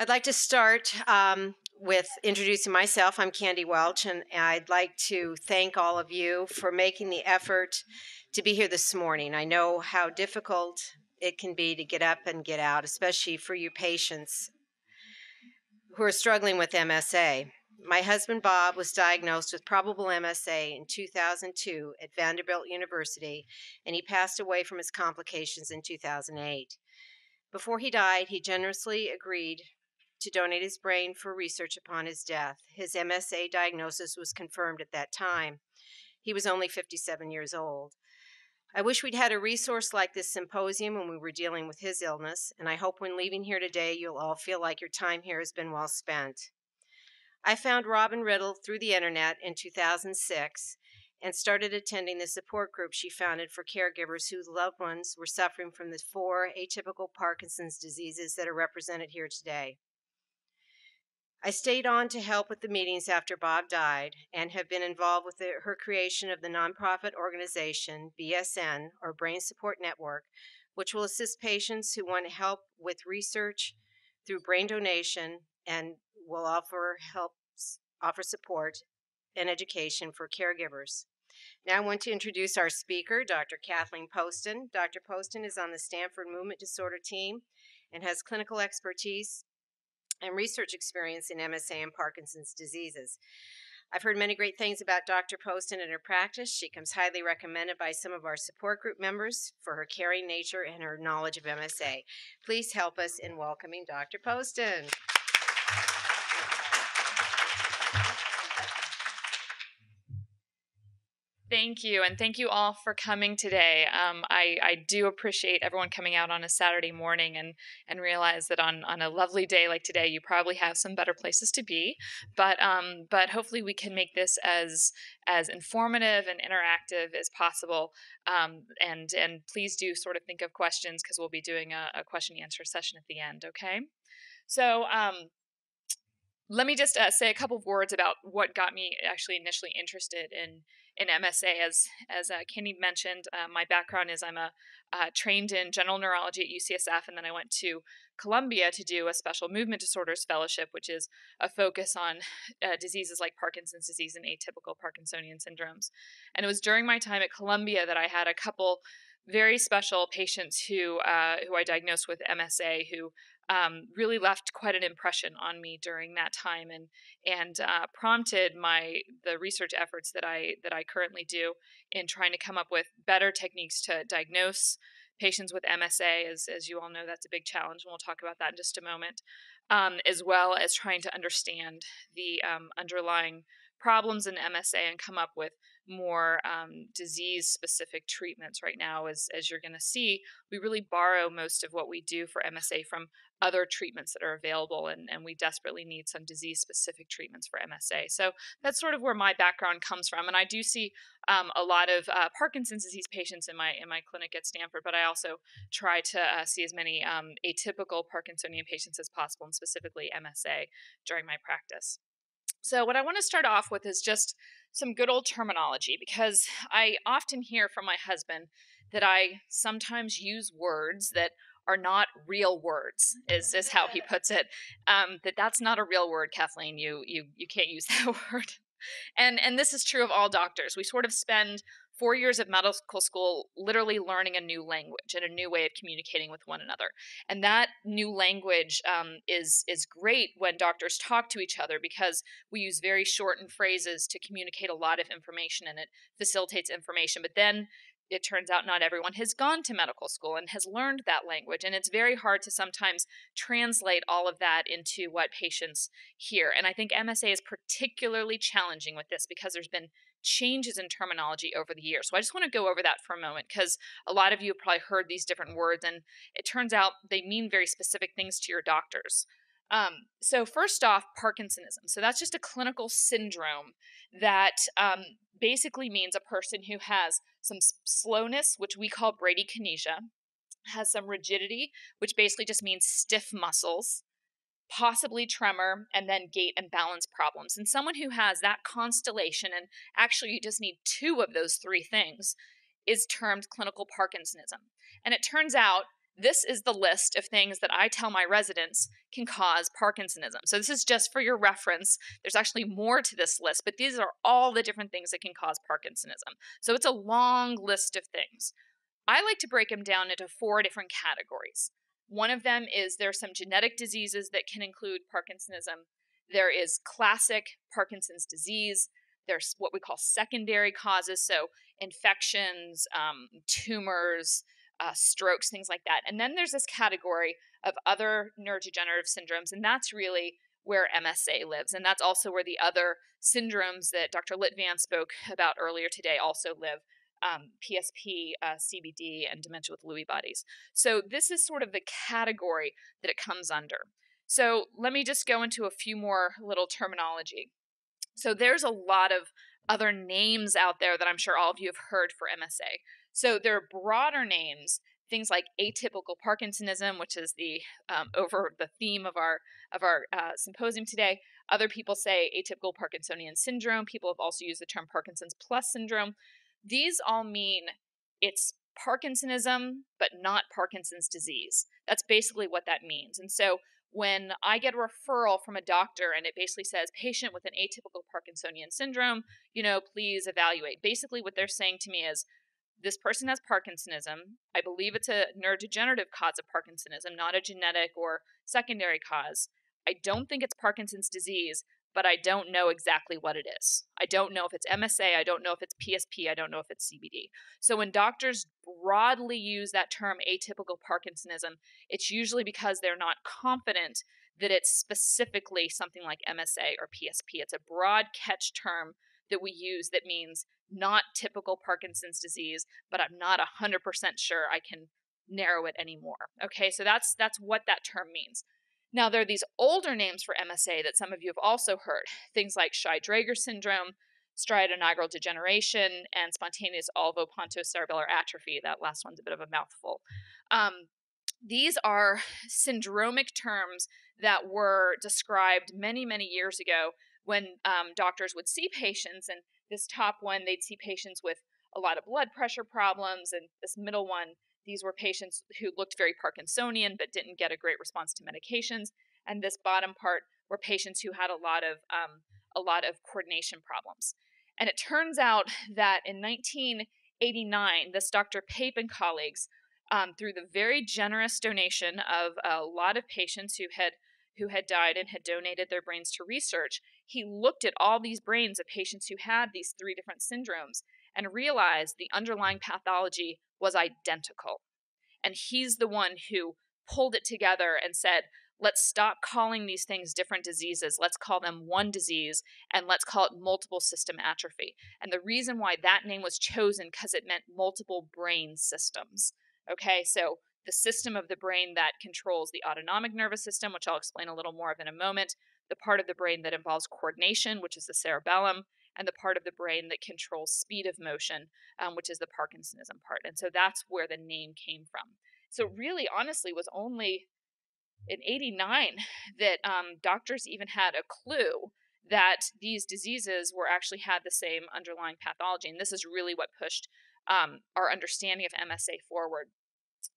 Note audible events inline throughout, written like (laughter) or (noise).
I'd like to start um, with introducing myself. I'm Candy Welch, and I'd like to thank all of you for making the effort to be here this morning. I know how difficult it can be to get up and get out, especially for you patients who are struggling with MSA. My husband Bob was diagnosed with probable MSA in 2002 at Vanderbilt University, and he passed away from his complications in 2008. Before he died, he generously agreed to donate his brain for research upon his death. His MSA diagnosis was confirmed at that time. He was only 57 years old. I wish we'd had a resource like this symposium when we were dealing with his illness, and I hope when leaving here today you'll all feel like your time here has been well spent. I found Robin Riddle through the internet in 2006 and started attending the support group she founded for caregivers whose loved ones were suffering from the four atypical Parkinson's diseases that are represented here today. I stayed on to help with the meetings after Bob died and have been involved with the, her creation of the nonprofit organization BSN, or Brain Support Network, which will assist patients who want to help with research through brain donation and will offer help, offer support and education for caregivers. Now I want to introduce our speaker, Dr. Kathleen Poston. Dr. Poston is on the Stanford Movement Disorder team and has clinical expertise and research experience in MSA and Parkinson's diseases. I've heard many great things about Dr. Poston and her practice. She comes highly recommended by some of our support group members for her caring nature and her knowledge of MSA. Please help us in welcoming Dr. Poston. Thank you, and thank you all for coming today. Um, I, I do appreciate everyone coming out on a Saturday morning and and realize that on on a lovely day like today, you probably have some better places to be. But um, but hopefully we can make this as as informative and interactive as possible. Um, and and please do sort of think of questions because we'll be doing a, a question answer session at the end. Okay, so um, let me just uh, say a couple of words about what got me actually initially interested in in MSA. As as uh, Kenny mentioned, uh, my background is I'm a uh, trained in general neurology at UCSF, and then I went to Columbia to do a special movement disorders fellowship, which is a focus on uh, diseases like Parkinson's disease and atypical Parkinsonian syndromes. And it was during my time at Columbia that I had a couple very special patients who uh, who I diagnosed with MSA who um, really left quite an impression on me during that time and and uh, prompted my the research efforts that I that I currently do in trying to come up with better techniques to diagnose patients with MSA as as you all know that's a big challenge and we'll talk about that in just a moment um, as well as trying to understand the um, underlying problems in MSA and come up with more um, disease specific treatments. Right now as, as you're going to see we really borrow most of what we do for msa from other treatments that are available and, and we desperately need some disease specific treatments for msa so that's sort of where my background comes from and i do see um, a lot of uh, parkinson's disease patients in my in my clinic at stanford but i also try to uh, see as many um, atypical parkinsonian patients as possible and specifically msa during my practice. So, what I want to start off with is just some good old terminology because I often hear from my husband that I sometimes use words that are not real words is, is how he puts it. Um, that that's not a real word kathleen. You you you can't use (laughs) that word. And and this is true of all doctors. We sort of spend four years of medical school literally learning a new language and a new way of communicating with one another. And that new language um, is is great when doctors talk to each other because we use very shortened phrases to communicate a lot of information and it facilitates information. But then it turns out not everyone has gone to medical school and has learned that language. And it's very hard to sometimes translate all of that into what patients hear. And I think MSA is particularly challenging with this because there's been changes in terminology over the years. So I just want to go over that for a moment because a lot of you have probably heard these different words, and it turns out they mean very specific things to your doctors. Um, so, first off, Parkinsonism. So, that's just a clinical syndrome that um, basically means a person who has some slowness, which we call bradykinesia, has some rigidity, which basically just means stiff muscles, possibly tremor, and then gait and balance problems. And someone who has that constellation, and actually you just need two of those three things, is termed clinical Parkinsonism. And it turns out this is the list of things that I tell my residents can cause Parkinsonism. So this is just for your reference. There's actually more to this list, but these are all the different things that can cause Parkinsonism. So it's a long list of things. I like to break them down into four different categories. One of them is there are some genetic diseases that can include Parkinsonism. There is classic Parkinson's disease. There's what we call secondary causes, so infections, um, tumors, uh, strokes, things like that. And then there's this category of other neurodegenerative syndromes, and that's really where MSA lives. And that's also where the other syndromes that Dr. Litvan spoke (laughs) about earlier today also live. Um, PSP, uh, CBD, and dementia with Lewy bodies. So, this is sort of the category that it comes under. So, let me just go into a few more little terminology. So, there's a lot of other names out there that I'm sure all of you have heard for MSA. So there are broader names, things like atypical Parkinsonism, which is the um, (laughs) over the theme of our of our uh, symposium today. Other people say atypical Parkinsonian syndrome. People have also used the term Parkinson's plus syndrome. These all mean it's Parkinsonism, but not Parkinson's disease. That's basically what that means. And so when I get a referral from a doctor and it basically says patient with an atypical Parkinsonian syndrome, you know, please evaluate. Basically, what they're saying to me is this person has Parkinsonism. I believe it's a neurodegenerative cause of Parkinsonism, not a genetic or secondary cause. I don't think it's Parkinson's disease, but I don't know exactly what it is. I don't know if it's MSA, I don't know if it's PSP, I don't know if it's CBD. So when doctors broadly use that term atypical Parkinsonism, it's usually because they're not confident that it's specifically something like MSA or PSP. It's a broad catch term that we use that means not typical Parkinson's disease, but I'm not 100% sure I can narrow it anymore. Okay, so that's that's what that term means. Now there are these older names for MSA that some of you have also heard, things like Shy-Drager syndrome, striatonigral degeneration, and spontaneous olivopontocerebellar atrophy. That last one's a bit of a mouthful. Um, these are syndromic terms that were described many, many years ago when um, doctors would see patients and this top one, they'd see patients with a lot of blood pressure problems, and this middle one, these were patients who looked very Parkinsonian but didn't get a great response to medications. And this bottom part were patients who had a lot of um, a lot of coordination problems. And it turns out that in 1989, this Dr. Papp and colleagues, um, through the very generous donation of a lot of patients who had who had died and had donated their brains to research, he looked at all these brains of patients who had these three different syndromes and realized the underlying pathology was identical. And he's the one who pulled it together and said, let's stop calling these things different diseases. Let's call them one disease and let's call it multiple system atrophy. And the reason why that name was chosen because it meant multiple brain systems. Okay, so the system of the brain that controls the autonomic nervous system, which I'll explain a little more of in a moment, the part of the brain that involves coordination, which is the cerebellum, and the part of the brain that controls speed of motion, um, which is the Parkinsonism part. And so that's where the name came from. So, really, honestly, was only in 89 (laughs) that um, doctors even had a clue that these diseases were actually had the same underlying pathology. And this is really what pushed um, our understanding of MSA forward.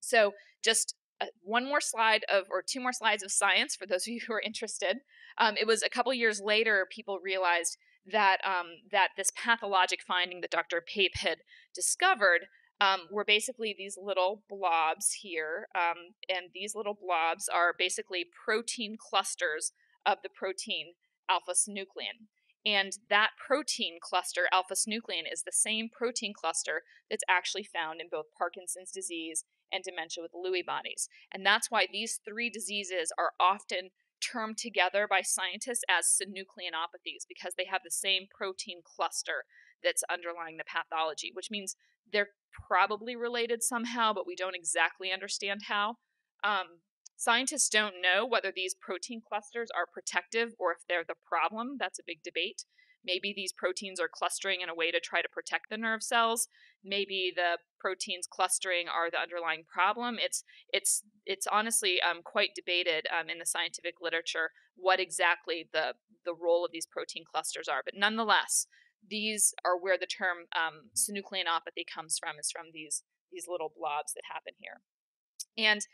So just one more slide of, or two more slides of science for those of you who are interested. Um, it was a couple years later people realized that um, that this pathologic finding that Dr. Papp had discovered um, were basically these little blobs here, um, and these little blobs are basically protein clusters of the protein alpha synuclein. And that protein cluster, alpha synuclein, is the same protein cluster that's actually found in both Parkinson's disease and dementia with Lewy bodies. And that's why these three diseases are often termed together by scientists as synucleinopathies because they have the same protein cluster that's underlying the pathology, which means they're probably related somehow, but we don't exactly understand how. Um, scientists don't know whether these protein clusters are protective or if they're the problem. That's a big debate. Maybe these proteins are clustering in a way to try to protect the nerve cells. Maybe the proteins clustering are the underlying problem. It's it's it's honestly um, quite debated um, in the scientific literature what exactly the the role of these protein clusters are. But nonetheless, these are where the term um, synucleinopathy comes from. Is from these these little blobs that happen here. And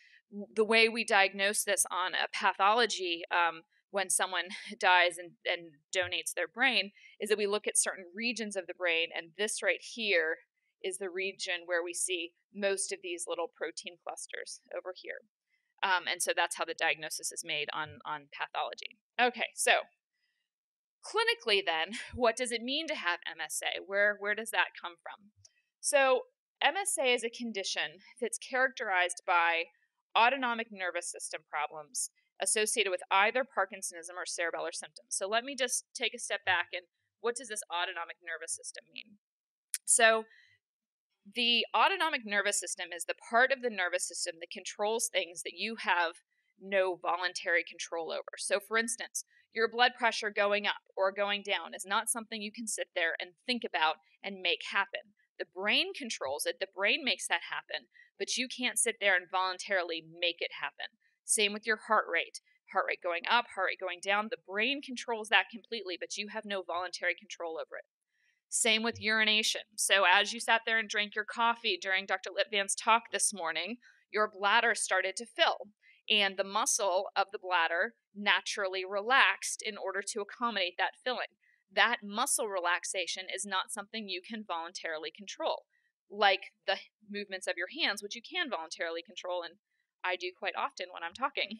the way we diagnose this on a pathology um, when someone (laughs) dies and, and donates their brain is that we look at certain regions of the brain, and this right here is the region where we see most of these little protein clusters over here. Um, and so that's how the diagnosis is made on, on pathology. Okay, so clinically, then, (laughs) what does it mean to have MSA? Where, where does that come from? So, MSA is a condition that's characterized by autonomic nervous system problems associated with either Parkinsonism or cerebellar symptoms. So let me just take a step back and what does this autonomic nervous system mean? So the autonomic nervous system is the part of the nervous system that controls things that you have no voluntary control over. So for instance, your blood pressure going up or going down is not something you can sit there and think about and make happen. The brain controls it, the brain makes that happen, but you can't sit there and voluntarily make it happen. Same with your heart rate. Heart rate going up, heart rate going down. The brain controls that completely, but you have no voluntary control over it. Same with urination. So, as you sat there and drank your coffee during Dr. Litvan's talk this morning, your bladder started to fill, and the muscle of the bladder naturally relaxed in order to accommodate that filling. That muscle relaxation is not something you can voluntarily control, like the movements of your hands, which you can voluntarily control and I do quite often when I'm talking.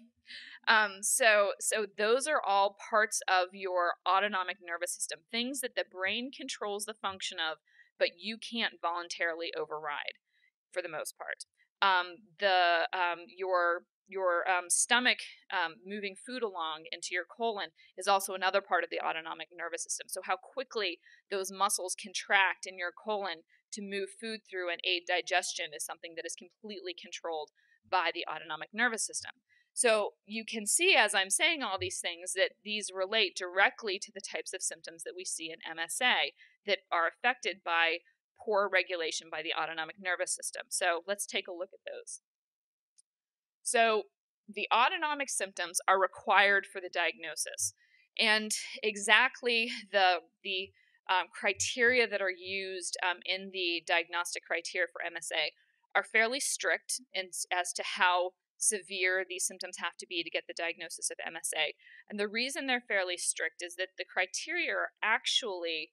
Um, so, so those are all parts of your autonomic nervous system, things that the brain controls the function of, but you can't voluntarily override, for the most part. Um, the um, your your um, stomach um, moving food along into your colon is also another part of the autonomic nervous system. So, how quickly those muscles contract in your colon to move food through and aid digestion is something that is completely controlled by the autonomic nervous system. So you can see as I'm saying all these things that these relate directly to the types of symptoms that we see in MSA that are affected by poor regulation by the autonomic nervous system. So let's take a look at those. So the autonomic symptoms are required for the diagnosis. And exactly the the um, criteria that are used um, in the diagnostic criteria for MSA are fairly strict in, as to how severe these symptoms have to be to get the diagnosis of MSA. And the reason they're fairly strict is that the criteria are actually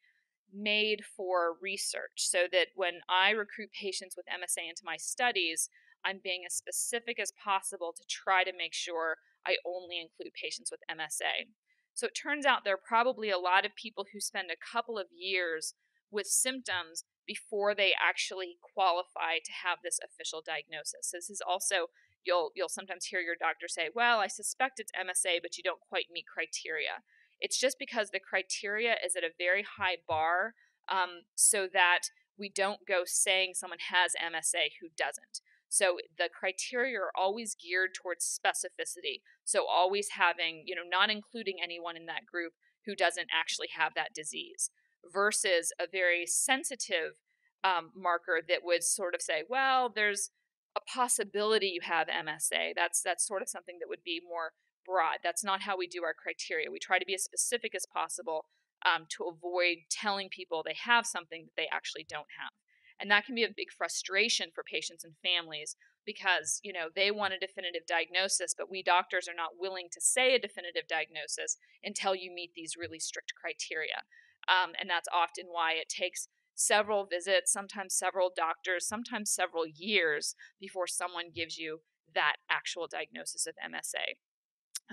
made for research so that when I recruit patients with MSA into my studies, I'm being as specific as possible to try to make sure I only include patients with MSA. So it turns out there are probably a lot of people who spend a couple of years with symptoms before they actually qualify to have this official diagnosis. So this is also you'll you'll sometimes hear your doctor say, "Well, I suspect it's MSA, but you don't quite meet criteria." It's just because the criteria is at a very high bar, um, so that we don't go saying someone has MSA who doesn't. So the criteria are always geared towards specificity. So always having, you know, not including anyone in that group who doesn't actually have that disease versus a very sensitive um, marker that would sort of say, well, there's a possibility you have MSA. That's that's sort of something that would be more broad. That's not how we do our criteria. We try to be as specific as possible um, to avoid telling people they have something that they actually don't have. And that can be a big frustration for patients and families because, you know, they want a definitive diagnosis, but we doctors are not willing to say a definitive diagnosis until you meet these really strict criteria. Um, and that's often why it takes several visits, sometimes several doctors, sometimes several years before someone gives you that actual diagnosis of MSA.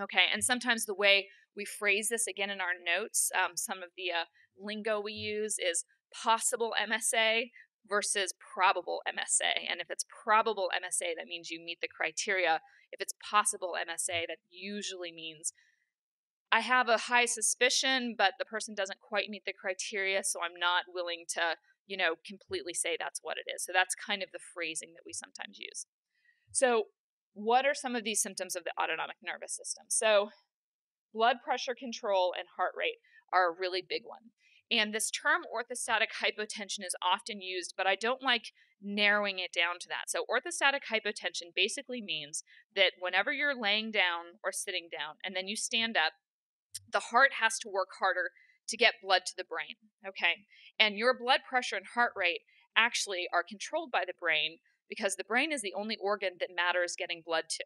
Okay, and sometimes the way we phrase this again in our notes, um, some of the uh, lingo we use is possible MSA versus probable MSA. And if it's probable MSA, that means you meet the criteria. If it's possible MSA, that usually means I have a high suspicion, but the person doesn't quite meet the criteria, so I'm not willing to, you know, completely say that's what it is. So that's kind of the phrasing that we sometimes use. So, what are some of these symptoms of the autonomic nervous system? So, blood pressure control and heart rate are a really big one. And this term orthostatic hypotension is often used, but I don't like narrowing it down to that. So, orthostatic hypotension basically means that whenever you're laying down or sitting down and then you stand up, the heart has to work harder to get blood to the brain. Okay. And your blood pressure and heart rate actually are controlled by the brain because the brain is the only organ that matters getting blood to.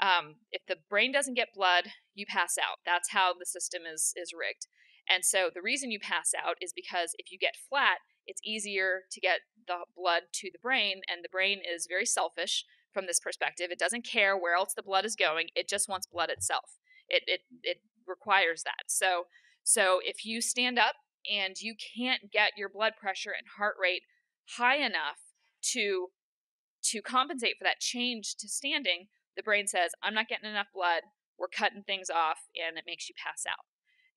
Um, if the brain doesn't get blood, you pass out. That's how the system is is rigged. And so the reason you pass out is because if you get flat, it's easier to get the blood to the brain, and the brain is very selfish from this perspective. It doesn't care where else the blood is going; it just wants blood itself. It it it requires that. So so if you stand up and you can't get your blood pressure and heart rate high enough to to compensate for that change to standing, the brain says, I'm not getting enough blood. We're cutting things off, and it makes you pass out.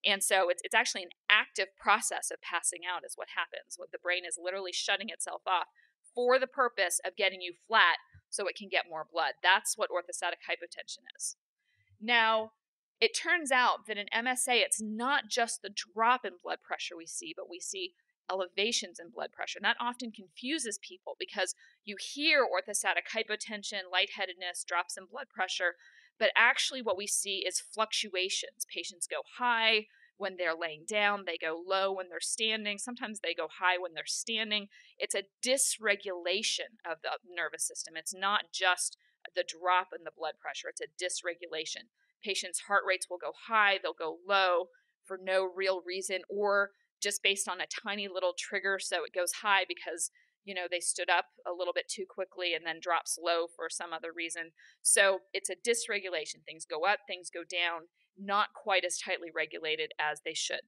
And so it's, it's actually an active process of passing out, is what happens. What the brain is literally shutting itself off for the purpose of getting you flat so it can get more blood. That's what orthostatic hypotension is. Now, it turns out that in MSA, it's not just the drop in blood pressure we see, but we see elevations in blood pressure. And that often confuses people because you hear orthostatic hypotension, lightheadedness, drops in blood pressure, but actually what we see is fluctuations. Patients go high when they're laying down, they go low when they're standing, sometimes they go high when they're standing. It's a dysregulation of the nervous system. It's not just the drop in the blood pressure, it's a dysregulation. Patients' heart rates will go high, they'll go low for no real reason, or just based on a tiny little trigger. So it goes high because, you know, they stood up a little bit too quickly and then drops low for some other reason. So it's a dysregulation. Things go up, things go down, not quite as tightly regulated as they should.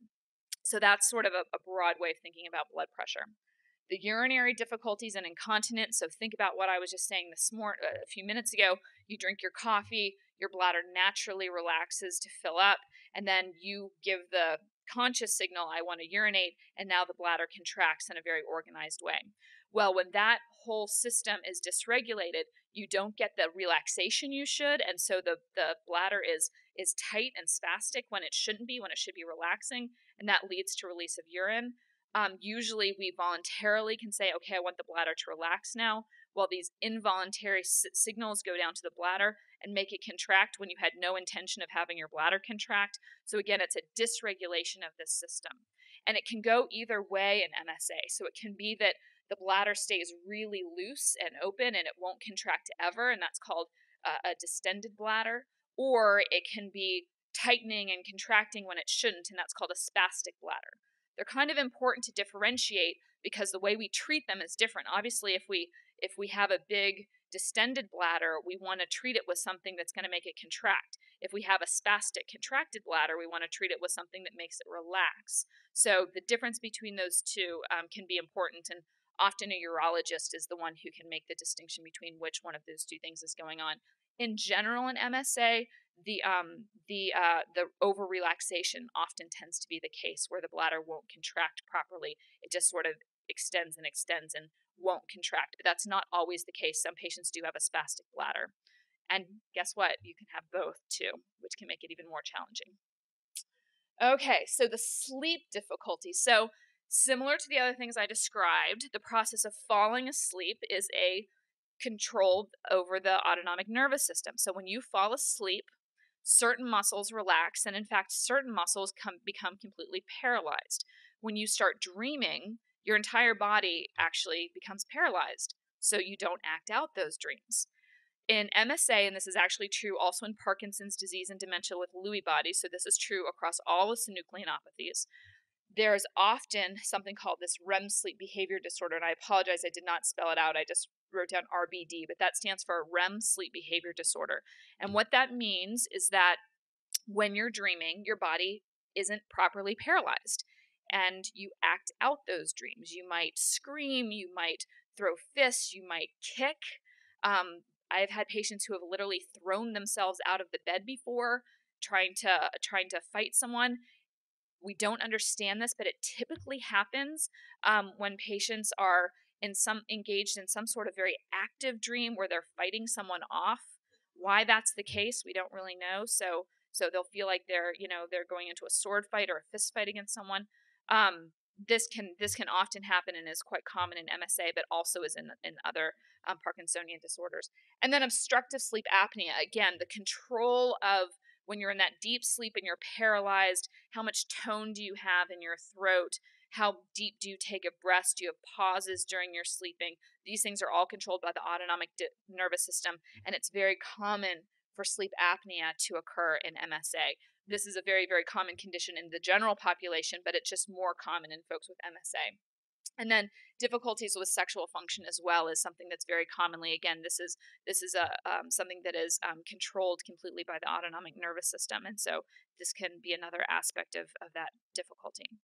So that's sort of a, a broad way of thinking about blood pressure. The urinary difficulties and incontinence. So think about what I was just saying this morning, uh, a few minutes ago. You drink your coffee, your bladder naturally relaxes to fill up, and then you give the conscious signal, I want to urinate, and now the bladder contracts in a very organized way. Well, when that whole system is dysregulated, you don't get the relaxation you should, and so the, the bladder is is tight and spastic when it shouldn't be, when it should be relaxing, and that leads to release of urine. Um, usually, we voluntarily can say, okay, I want the bladder to relax now, while these involuntary s- signals go down to the bladder and make it contract when you had no intention of having your bladder contract. So, again, it's a dysregulation of this system. And it can go either way in MSA. So, it can be that the bladder stays really loose and open and it won't contract ever, and that's called uh, a distended bladder. Or it can be tightening and contracting when it shouldn't, and that's called a spastic bladder. They're kind of important to differentiate because the way we treat them is different. Obviously, if we if we have a big distended bladder, we want to treat it with something that's going to make it contract. If we have a spastic contracted bladder, we want to treat it with something that makes it relax. So the difference between those two um, can be important, and often a urologist is the one who can make the distinction between which one of those two things is going on. In general, in MSA, the um, the uh, the over relaxation often tends to be the case where the bladder won't contract properly. It just sort of extends and extends and won't contract. But that's not always the case. Some patients do have a spastic bladder. And guess what? You can have both too, which can make it even more challenging. Okay, so the sleep difficulty. So, similar to the other things I described, the process of falling asleep is a controlled over the autonomic nervous system. So, when you fall asleep, certain muscles relax, and in fact, certain muscles come, become completely paralyzed. When you start dreaming, your entire body actually becomes paralyzed. So you don't act out those dreams. In MSA, and this is actually true also in Parkinson's disease and dementia with Lewy bodies, so this is true across all of synucleinopathies, there's often something called this REM sleep behavior disorder. And I apologize, I did not spell it out. I just wrote down RBD, but that stands for REM sleep behavior disorder. And what that means is that when you're dreaming, your body isn't properly paralyzed and you act out those dreams. You might scream, you might throw fists, you might kick. Um, I've had patients who have literally thrown themselves out of the bed before trying to trying to fight someone. We don't understand this, but it typically happens um, when patients are in some engaged in some sort of very active dream where they're fighting someone off. Why that's the case, we don't really know. So so they'll feel like they're you know they're going into a sword fight or a fist fight against someone. Um, this can this can often happen and is quite common in MSA, but also is in in other um, Parkinsonian disorders. And then obstructive sleep apnea. Again, the control of when you're in that deep sleep and you're paralyzed. How much tone do you have in your throat? How deep do you take a breath? Do you have pauses during your sleeping? These things are all controlled by the autonomic di- nervous system, and it's very common for sleep apnea to occur in MSA. This is a very, very common condition in the general population, but it's just more common in folks with MSA. And then difficulties with sexual function as well is something that's very commonly again this is this is a um, something that is um, controlled completely by the autonomic nervous system, and so this can be another aspect of, of that difficulty.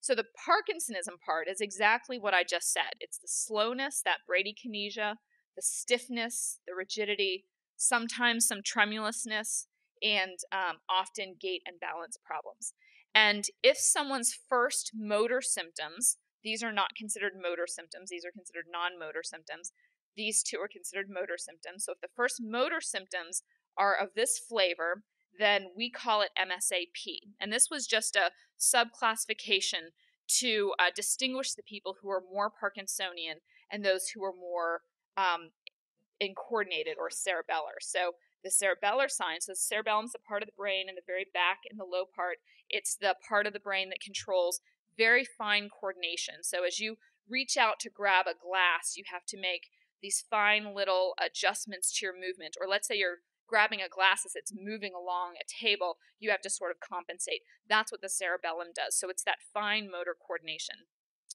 So the Parkinsonism part is exactly what I just said. It's the slowness, that bradykinesia, the stiffness, the rigidity, sometimes some tremulousness, and um, often gait and balance problems. And if someone's first motor symptoms, these are not considered motor symptoms, these are considered non motor symptoms. These two are considered motor symptoms. So if the first motor symptoms are of this flavor, then we call it MSAP. And this was just a subclassification to uh, distinguish the people who are more Parkinsonian and those who are more um, incoordinated or cerebellar. So the cerebellar sign, so the cerebellum is the part of the brain in the very back in the low part. It's the part of the brain that controls very fine coordination. So as you reach out to grab a glass, you have to make these fine little adjustments to your movement. Or let's say you're grabbing a glass as it's moving along a table, you have to sort of compensate. That's what the cerebellum does. So it's that fine motor coordination.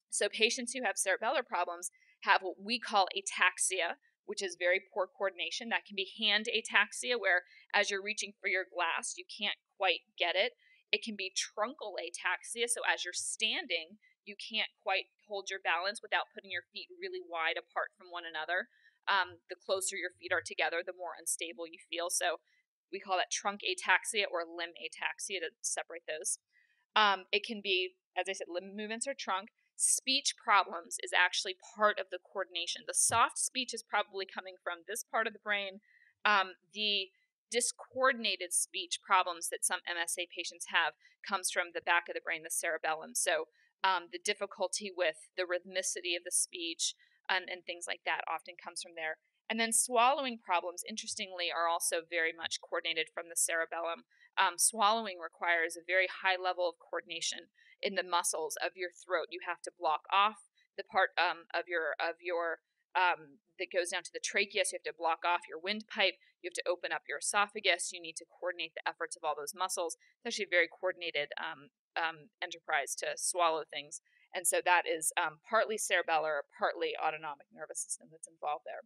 So patients who have cerebellar problems have what we call ataxia, which is very poor coordination. That can be hand ataxia, where as you're reaching for your glass, you can't quite get it. It can be truncal ataxia, so as you're standing, you can't quite hold your balance without putting your feet really wide apart from one another. Um, the closer your feet are together, the more unstable you feel. So we call that trunk ataxia or limb ataxia to separate those. Um, it can be, as I said, limb movements or trunk. Speech problems is actually part of the coordination. The soft speech is probably coming from this part of the brain. Um, the discoordinated speech problems that some MSA patients have comes from the back of the brain, the cerebellum. So um, the difficulty with the rhythmicity of the speech, and, and things like that often comes from there. And then swallowing problems, interestingly, are also very much coordinated from the cerebellum. Um, swallowing requires a very high level of coordination in the muscles of your throat. You have to block off the part um, of your of your um, that goes down to the trachea. So you have to block off your windpipe. You have to open up your esophagus. You need to coordinate the efforts of all those muscles. It's actually a very coordinated um, um, enterprise to swallow things. And so that is um, partly cerebellar, partly autonomic nervous system that's involved there.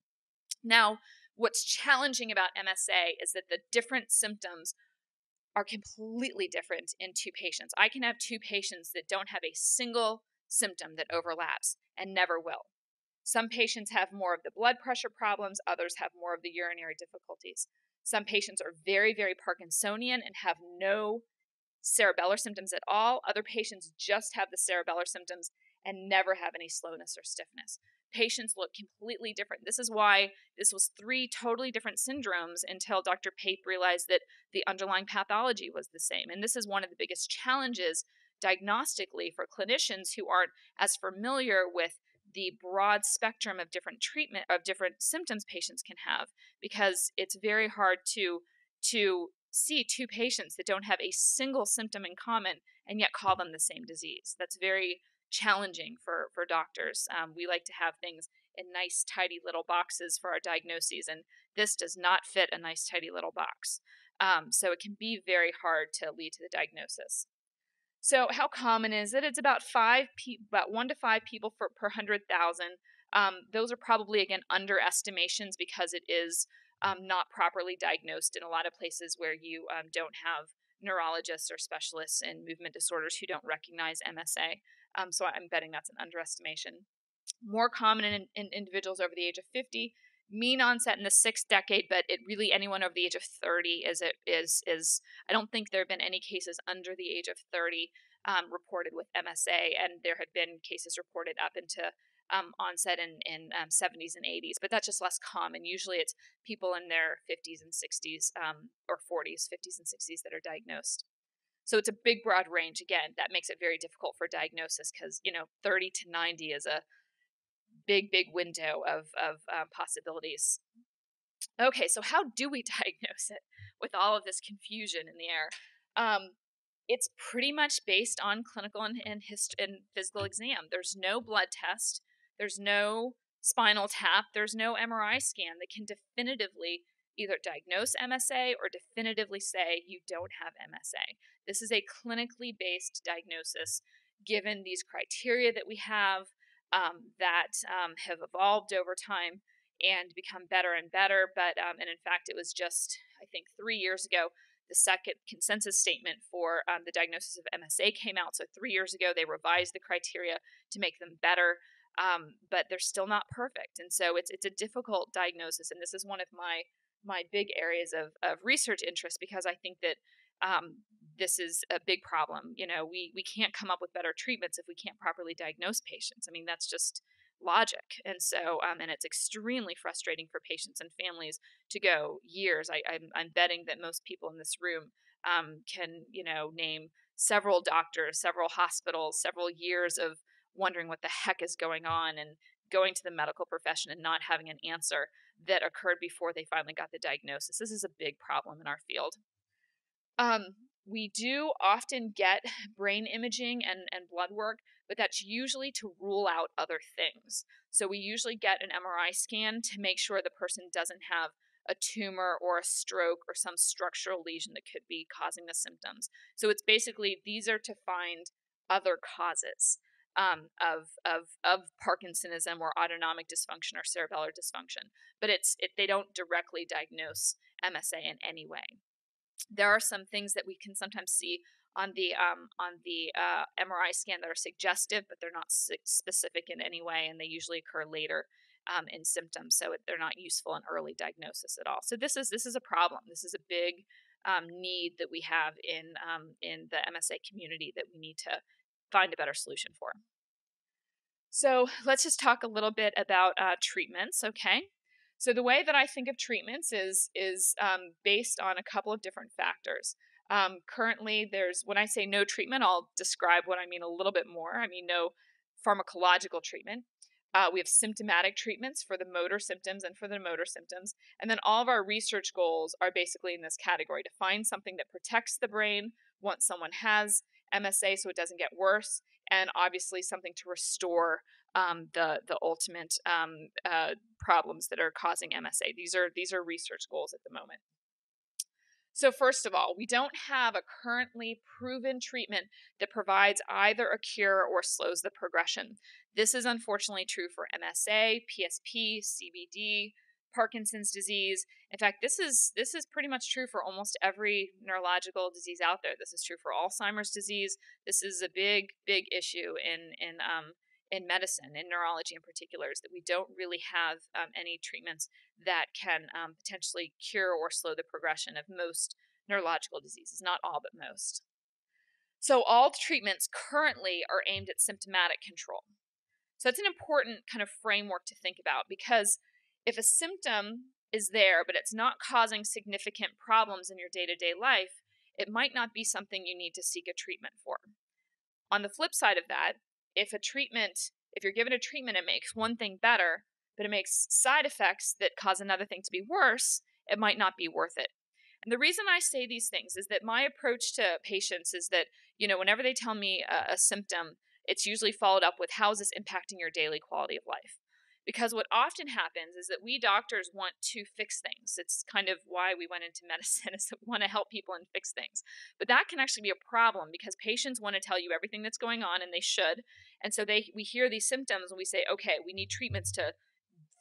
Now, what's challenging about MSA is that the different symptoms are completely different in two patients. I can have two patients that don't have a single symptom that overlaps and never will. Some patients have more of the blood pressure problems, others have more of the urinary difficulties. Some patients are very, very Parkinsonian and have no cerebellar symptoms at all. Other patients just have the cerebellar symptoms and never have any slowness or stiffness. Patients look completely different. This is why this was three totally different syndromes until Dr. Papp realized that the underlying pathology was the same. And this is one of the biggest challenges diagnostically for clinicians who aren't as familiar with the broad spectrum of different treatment of different symptoms patients can have because it's very hard to to see two patients that don't have a single symptom in common and yet call them the same disease. That's very challenging for, for doctors. Um, we like to have things in nice, tidy little boxes for our diagnoses, and this does not fit a nice, tidy little box. Um, so it can be very hard to lead to the diagnosis. So how common is it? It's about five, pe- about one to five people for, per hundred thousand. Um, those are probably again underestimations because it is um, not properly diagnosed in a lot of places where you um, don't have neurologists or specialists in movement disorders who don't recognize MSA. Um, so I'm betting that's an underestimation. More common in, in individuals over the age of 50, mean onset in the sixth decade, but it really anyone over the age of 30 is it is is I don't think there have been any cases under the age of 30 um, reported with MSA, and there had been cases reported up into um, onset in, in um, 70s and 80s, but that's just less common. Usually it's people in their 50s and 60s um, or 40s, 50s and 60s that are diagnosed. So it's a big, broad range. Again, that makes it very difficult for diagnosis because, you know, 30 to 90 is a big, big window of, of um, possibilities. Okay, so how do we (laughs) diagnose it with all of this confusion in the air? Um, it's pretty much based on clinical and, and, hist- and physical exam. There's no blood test, there's no spinal tap, there's no MRI scan that can definitively either diagnose MSA or definitively say you don't have MSA. This is a clinically based diagnosis given these criteria that we have um, that um, have evolved over time and become better and better. But, um, and in fact, it was just, I think, three years ago, the second consensus statement for um, the diagnosis of MSA came out. So, three years ago, they revised the criteria to make them better. Um, but they're still not perfect, and so it's it's a difficult diagnosis. And this is one of my my big areas of, of research interest because I think that um, this is a big problem. You know, we we can't come up with better treatments if we can't properly diagnose patients. I mean, that's just logic. And so, um, and it's extremely frustrating for patients and families to go years. I, I'm, I'm betting that most people in this room um, can, you know, name several doctors, several hospitals, several years of wondering what the heck is going on and going to the medical profession and not having an answer that occurred before they finally got the diagnosis. This is a big problem in our field. Um, we do often get (sighs) brain imaging and, and blood work but that's usually to rule out other things. So we usually get an MRI scan to make sure the person doesn't have a tumor or a stroke or some structural lesion that could be causing the symptoms. So it's basically these are to find other causes um, of, of, of Parkinsonism or autonomic dysfunction or cerebellar dysfunction, but it's it, they don't directly diagnose MSA in any way. There are some things that we can sometimes see on the um, on the uh, MRI scan that are suggestive, but they're not specific in any way, and they usually occur later um, in symptoms, so they're not useful in early diagnosis at all. So this is this is a problem. This is a big um, need that we have in um, in the MSA community that we need to find a better solution for. So (laughs) let's just talk a little bit about uh, treatments. Okay. So the way that I think of treatments is is um, based on a couple of different factors. Um, currently, there's when I say no treatment, I'll describe what I mean a little bit more. I mean no pharmacological treatment. Uh, we have symptomatic treatments for the motor symptoms and for the motor symptoms. And then all of our research goals are basically in this category to find something that protects the brain once someone has MSA so it doesn't get worse, and obviously something to restore um, the the ultimate um, uh, problems that are causing MSA. These are these are research goals at the moment. So, first of all, we don't have a currently proven treatment that provides either a cure or slows the progression. This is unfortunately true for MSA, PSP, CBD, Parkinson's disease. In fact, this is this is pretty much true for almost every neurological disease out there. This is true for Alzheimer's disease. This is a big, big issue in in um, in medicine, in neurology in particular, is that we don't really have um, any treatments that can um, potentially cure or slow the progression of most neurological diseases, not all, but most. So, all treatments currently are aimed at symptomatic control. So, that's an important kind of framework to think about because if a symptom is there, but it's not causing significant problems in your day to day life, it might not be something you need to seek a treatment for. On the flip side of that, if a treatment, if you're given a treatment, it makes one thing better, but it makes side effects that cause another thing to be worse, it might not be worth it. And the reason I say these things is that my approach to patients is that, you know, whenever they tell me a, a symptom, it's usually followed up with how is this impacting your daily quality of life? Because what often happens is that we doctors want to fix things. It's kind of why we went into (laughs) medicine is that we want to help people and fix things. But that can actually be a problem because patients want to tell you everything that's going on and they should. And so they we hear these symptoms and we say, "Okay, we need treatments to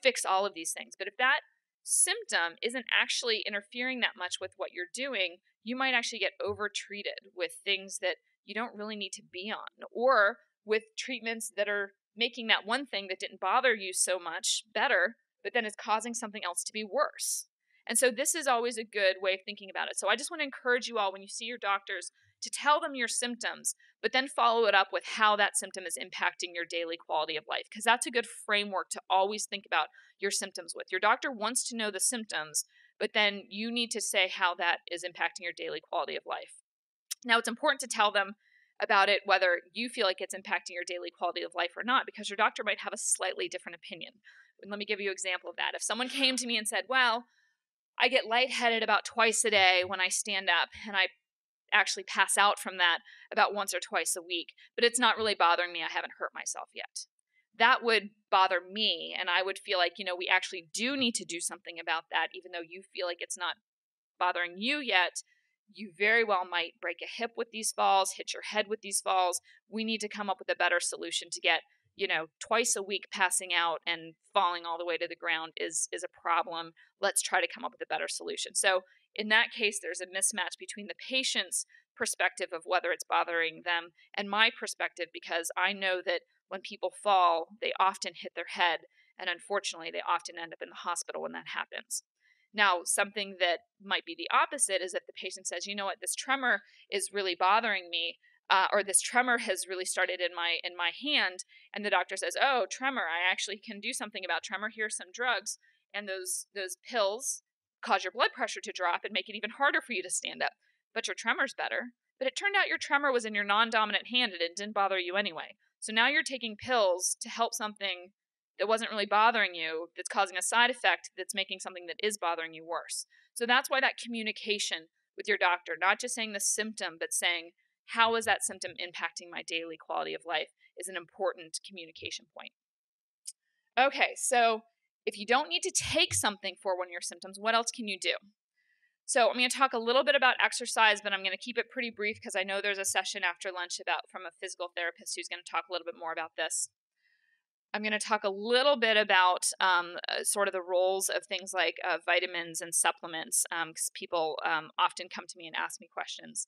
fix all of these things." But if that symptom isn't actually interfering that much with what you're doing, you might actually get overtreated with things that you don't really need to be on or with treatments that are making that one thing that didn't bother you so much better, but then it's causing something else to be worse. And so this is always a good way of thinking about it. So I just want to encourage you all when you see your doctors to tell them your symptoms, but then follow it up with how that symptom is impacting your daily quality of life, because that's a good framework to always think about your symptoms with. Your doctor wants to know the symptoms, but then you need to say how that is impacting your daily quality of life. Now, it's important to tell them about it, whether you feel like it's impacting your daily quality of life or not, because your doctor might have a slightly different opinion. And let me give you an example of that. If someone came to me and said, Well, I get lightheaded about twice a day when I stand up, and I actually pass out from that about once or twice a week, but it's not really bothering me. I haven't hurt myself yet. That would bother me, and I would feel like, you know, we actually do need to do something about that, even though you feel like it's not bothering you yet. You very well might break a hip with these falls, hit your head with these falls. We need to come up with a better solution to get you know twice a week passing out and falling all the way to the ground is is a problem. Let's try to come up with a better solution. So in that case there's a mismatch between the patient's perspective of whether it's bothering them and my perspective because i know that when people fall they often hit their head and unfortunately they often end up in the hospital when that happens now something that might be the opposite is if the patient says you know what? This tremor is really bothering me uh, or this tremor has really started in my in my hand. And the doctor says oh tremor. I actually can do something about tremor. Here's some drugs. And those those pills cause your blood pressure to drop and make it even harder for you to stand up. But your tremor's better. But it turned out your tremor was in your non-dominant hand and it didn't bother you anyway. So now you're taking pills to help something that wasn't really bothering you that's causing a side effect that's making something that is bothering you worse so that's why that communication with your doctor not just saying the symptom but saying how is that symptom impacting my daily quality of life is an important communication point. Okay, so if you don't need to take something for one of your symptoms, what else can you do? So I'm going to talk a little bit about exercise, but I'm going to keep it pretty brief because I know there's a session after lunch about from a physical therapist who's going to talk a little bit more about this. I'm going to talk a little bit about um, uh, sort of the roles of things like uh, vitamins and supplements because um, people um, often come to me and ask me questions.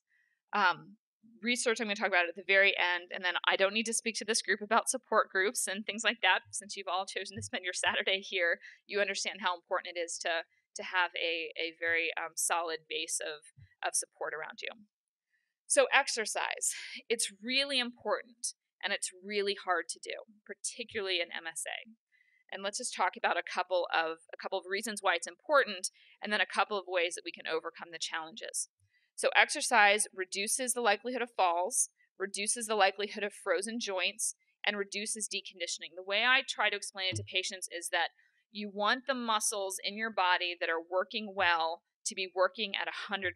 Um, research I'm going to talk about at the very end. And then I don't need to speak to this group about support groups and things like that. Since you've all chosen to spend your (laughs) Saturday here, you understand how important it is to to have a, a very um, solid base of, of support around you. So, exercise. It's really important and it's really hard to do, particularly in MSA. And let's just talk about a couple of a couple of reasons why it's important and then a couple of ways that we can overcome the challenges. So, exercise reduces the likelihood of falls, reduces the likelihood of frozen joints, and reduces deconditioning. The way I try to explain it to patients is that you want the muscles in your body that are working well to be working at 100%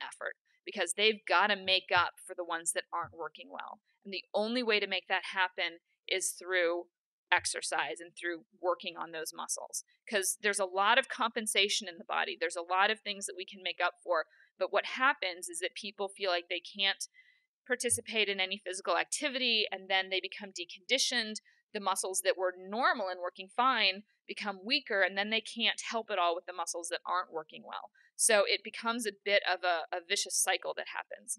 effort because they've got to make up for the ones that aren't working well. And the only way to make that happen is through exercise and through working on those muscles because there's a lot of compensation in the body. There's a lot of things that we can make up for but what happens is that people feel like they can't participate in any physical activity and then they become deconditioned. The muscles that were normal and working fine become weaker and then they can't help at all with the muscles that aren't working well. So it becomes a bit of a, a vicious cycle that happens.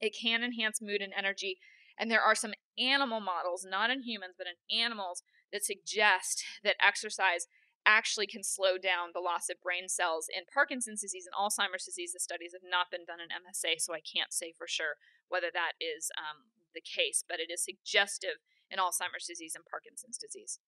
It can enhance mood and energy. And there are some animal models, not in humans, but in animals, that suggest that exercise actually can slow down the loss of brain cells in Parkinson's disease and Alzheimer's disease. The studies have not been done in MSA, so I can't say for sure whether that is um, the case, but it is suggestive in Alzheimer's disease and Parkinson's disease.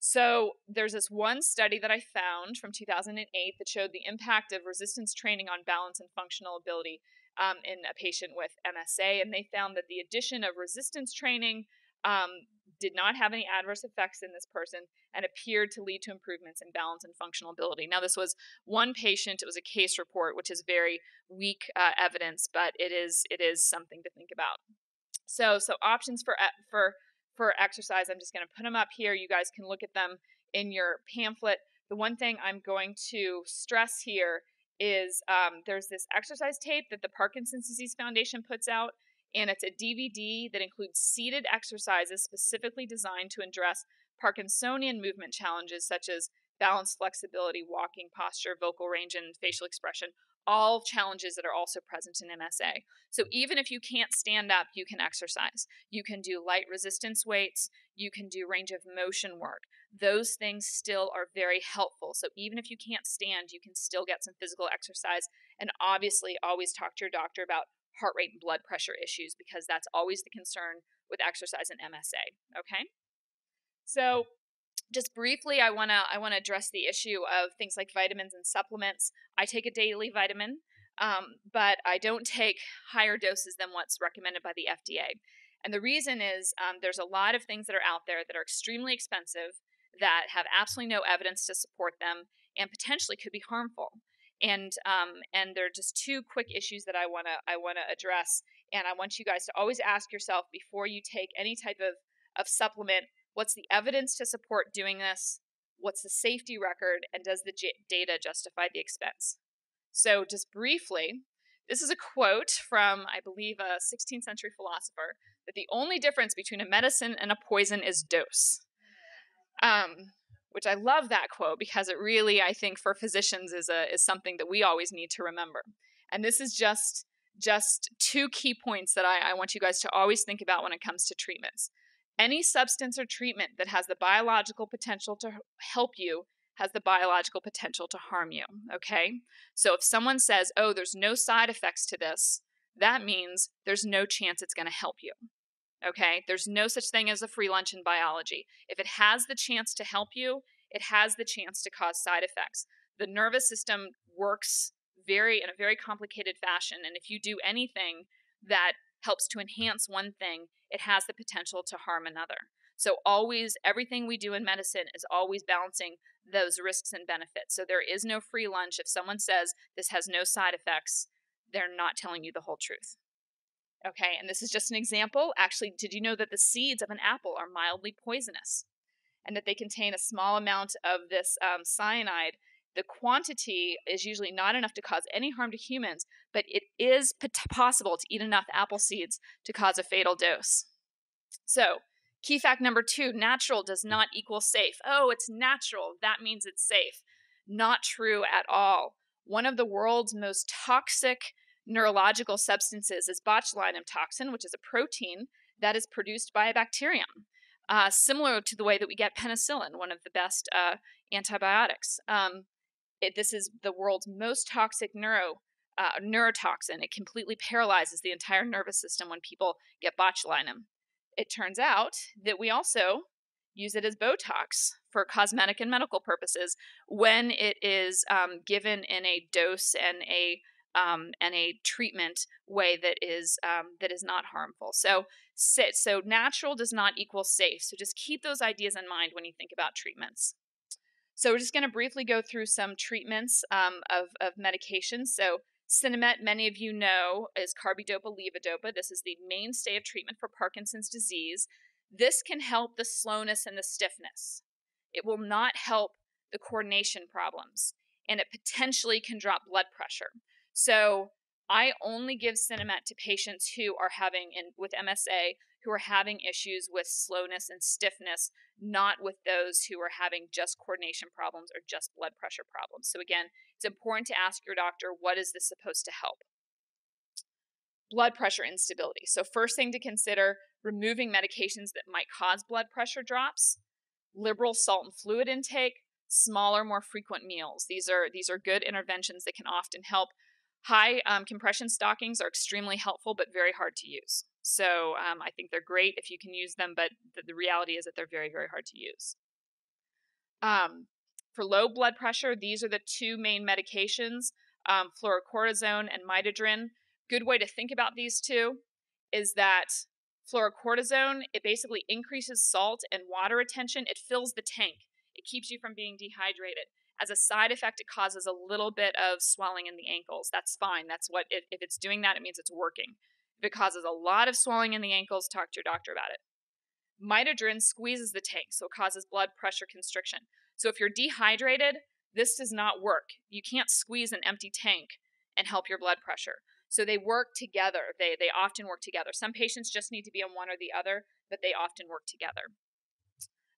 So there's this one study that I found from 2008 that showed the impact of resistance training on balance and functional ability um, in a patient with MSA, and they found that the addition of resistance training um, did not have any adverse effects in this person and appeared to lead to improvements in balance and functional ability. Now, this was one patient; it was a case report, which is very weak uh, evidence, but it is it is something to think about. So, so options for for for exercise. I'm just going to put them up here. You guys can look at them in your pamphlet. The one thing I'm going to stress here is um, there's this exercise tape that the Parkinson's Disease Foundation puts out and it's a DVD that includes seated exercises specifically designed to address Parkinsonian movement challenges such as balance, flexibility, walking, posture, vocal range, and facial expression. All challenges that are also present in MSA. So, even if you can't stand up, you can exercise. You can do light resistance weights. You can do range of motion work. Those things still are very helpful. So, even if you can't stand, you can still get some physical exercise. And obviously, always talk to your doctor about heart rate and blood pressure issues because that's always the concern with exercise and MSA. Okay? So, just briefly, I want to I want to address the issue of things like vitamins and supplements. I take a daily vitamin, um, but I don't take higher doses than what's recommended by the FDA. And the reason is um, there's a lot of things that are out there that are extremely expensive, that have absolutely no evidence to support them, and potentially could be harmful. and um, and there are just two quick issues that I want to I want to address, and I want you guys to always ask yourself before you take any type of of supplement, what's the evidence to support doing this? What's the safety record, and does the j- data justify the expense? So, just briefly, this is a quote from, I believe, a 16th century philosopher that the only difference between a medicine and a poison is dose. Um, which I love that quote because it really, I think, for physicians is a is something that we always need to remember. And this is just just two key points that I, I want you guys to always think about when it comes to treatments. Any substance or treatment that has the biological potential to help you has the biological potential to harm you. Okay? So if someone says, oh, there's no side effects to this, that means there's no chance it's going to help you. Okay? There's no such thing as a free lunch in biology. If it has the chance to help you, it has the chance to cause side effects. The nervous system works very in a very complicated fashion and if you do anything that helps to enhance one thing, it has the potential to harm another. So always everything we do in medicine is always balancing those risks and benefits. So there is no free lunch if someone says this has no side effects, they're not telling you the whole truth. Okay, and this is just an example. Actually, did you know that the seeds of an apple are mildly poisonous and that they contain a small amount of this um, cyanide? The quantity is usually not enough to cause any harm to humans, but it is possible to eat enough apple seeds to cause a fatal dose. So, key fact number two natural does not equal safe. Oh, it's natural. That means it's safe. Not true at all. One of the world's most toxic neurological substances is botulinum toxin, which is a protein that is produced by a bacterium, uh, similar to the way that we get penicillin, one of the best uh, antibiotics. Um, it, this is the world's most toxic neuro uh, neurotoxin. It completely paralyzes the entire nervous system when people get botulinum. It turns out that we also use it as Botox for cosmetic and medical purposes when it is um, given in a dose and a um, and a treatment way that is um, that is not harmful. So sit. So natural does not equal safe. So just keep those ideas in mind when you think about treatments. So we're just going to briefly go through some treatments um, of of medications. So Sinemet, many of you know, is carbidopa levodopa. This is the mainstay of treatment for Parkinson's disease. This can help the slowness and the stiffness. It will not help the coordination problems, and it potentially can drop blood pressure. So I only give Sinemet to patients who are having, in, with MSA, who are having issues with slowness and stiffness, not with those who are having just coordination problems or just blood pressure problems. So again, it's important to ask your doctor, what is this supposed to help? Blood pressure instability. So first thing to consider, removing medications that might cause blood pressure drops, liberal salt and fluid intake, smaller, more frequent meals. These are these are good interventions that can often help High um, compression stockings are extremely helpful, but very hard to use. So um, I think they're great if you can use them, but the, the reality is that they're very, very hard to use. Um, for low blood pressure, these are the two main medications um, fludrocortisone and midodrine. Good way to think about these two is that fludrocortisone, it basically increases salt and water retention, it fills the tank, it keeps you from being dehydrated. As a side effect, it causes a little bit of swelling in the ankles. That's fine. That's what, if, if it's doing that, it means it's working. If it causes a lot of swelling in the ankles, talk to your doctor about it. Midodrine squeezes the tank, so it causes blood pressure constriction. So if you're dehydrated, this does not work. You can't squeeze an empty tank and help your blood pressure. So they work together. They, they often work together. Some patients just need to be on one or the other, but they often work together.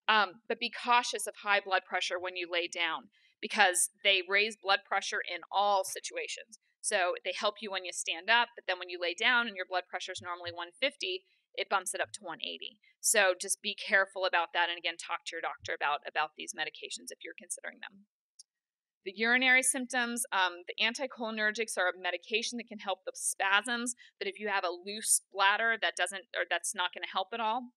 Um, but be cautious of high blood pressure when you lay down because they raise blood pressure in all situations. So they help you when you stand up, but then when you lay down and your blood pressure is normally 150, it bumps it up to 180. So just be careful about that and again talk to your doctor about about these medications if you're considering them. The urinary symptoms, um, the anticholinergics are a medication that can help the spasms, but if you have a loose bladder, that doesn't or that's not going to help at all.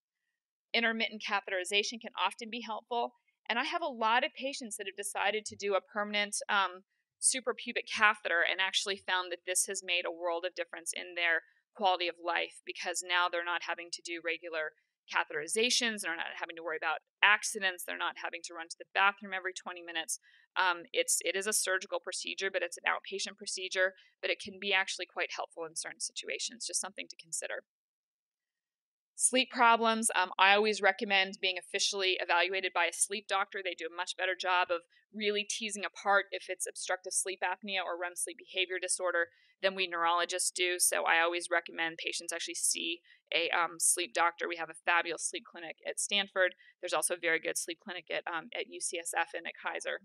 Intermittent catheterization can often be helpful, and I have a lot of patients that have decided to do a permanent um, suprapubic catheter and actually found that this has made a world of difference in their quality of life because now they're not having to do regular catheterizations, they're not having to worry about accidents, they're not having to run to the bathroom every 20 minutes. Um, it's it is a surgical procedure, but it's an outpatient procedure, but it can be actually quite helpful in certain situations. Just something to consider. Sleep problems, um, I always recommend being officially evaluated by a sleep doctor. They do a much better job of really teasing apart if it's obstructive sleep apnea or REM sleep behavior disorder than we neurologists do. So I always recommend patients actually see a um, sleep doctor. We have a fabulous sleep clinic at Stanford. There's also a very good sleep clinic at, um, at UCSF and at Kaiser.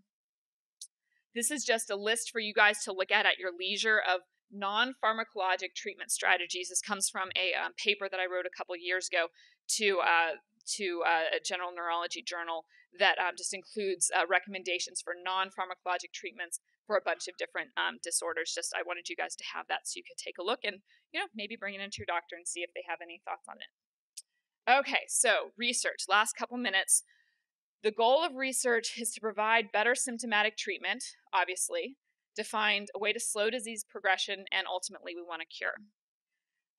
This is just a list for you guys to look at at your leisure of non pharmacologic treatment strategies. This comes from a um, paper that I wrote a couple years ago to uh, to uh, a general neurology journal that um, just includes uh, recommendations for non pharmacologic treatments for a bunch of different um, disorders. Just I wanted you guys to have that so you could take a look and you know maybe bring it into your doctor and see if they have any thoughts on it. Okay, so research. Last couple minutes. The goal of research is to provide better symptomatic treatment, obviously, to find a way to slow disease progression, and ultimately, we want a cure.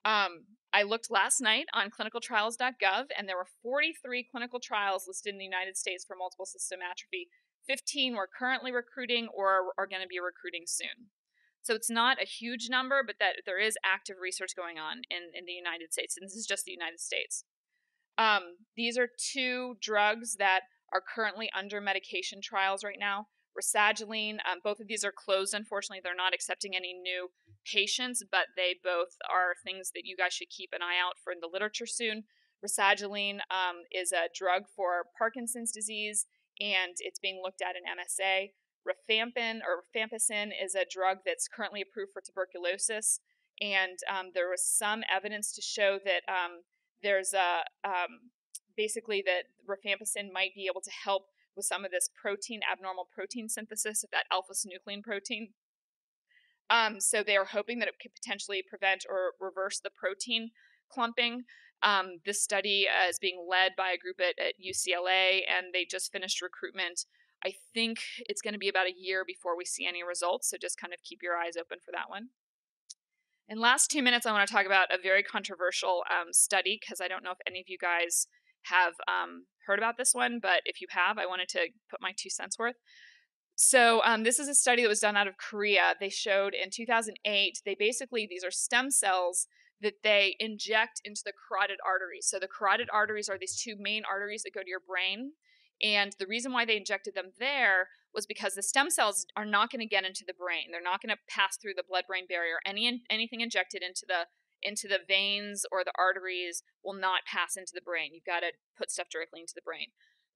Um, I looked last night on clinicaltrials.gov, and there were 43 clinical trials listed in the United States for multiple system atrophy. 15 were currently recruiting or are going to be recruiting soon. So it's not a huge number, but that there is active research going on in, in the United States, and this is just the United States. Um, these are two drugs that are currently under medication trials right now. Rasagiline, um, both of these are closed, unfortunately. They're not accepting any new patients, but they both are things that you guys should keep an eye out for in the literature soon. Rasagiline um, is a drug for Parkinson's disease, and it's being looked at in MSA. Rifampin or rifampicin is a drug that's currently approved for tuberculosis, and um, there was some evidence to show that um, there's a um, basically that rifampicin might be able to help with some of this protein, abnormal protein synthesis of that alpha synuclein protein. Um, so they are hoping that it could potentially prevent or reverse the protein clumping. Um, this study uh, is being led by a group at, at UCLA, and they just finished recruitment. I think it's going to be about a year before we see any results, so just kind of keep your eyes open for that one. In last two minutes, I want to talk about a very controversial um, study because I don't know if any of you guys have um, heard about this one, but if you have, I wanted to put my two cents worth. So, um, this is a study that was done out of Korea. They showed in 2008, they basically, these are stem cells that they inject into the carotid arteries. So, the carotid arteries are these two main arteries that go to your brain. And the reason why they injected them there was because the stem cells are not going to get into the brain. They're not going to pass through the blood brain barrier. Any anything injected into the into the veins or the arteries will not pass into the brain. You've got to put stuff directly into the brain.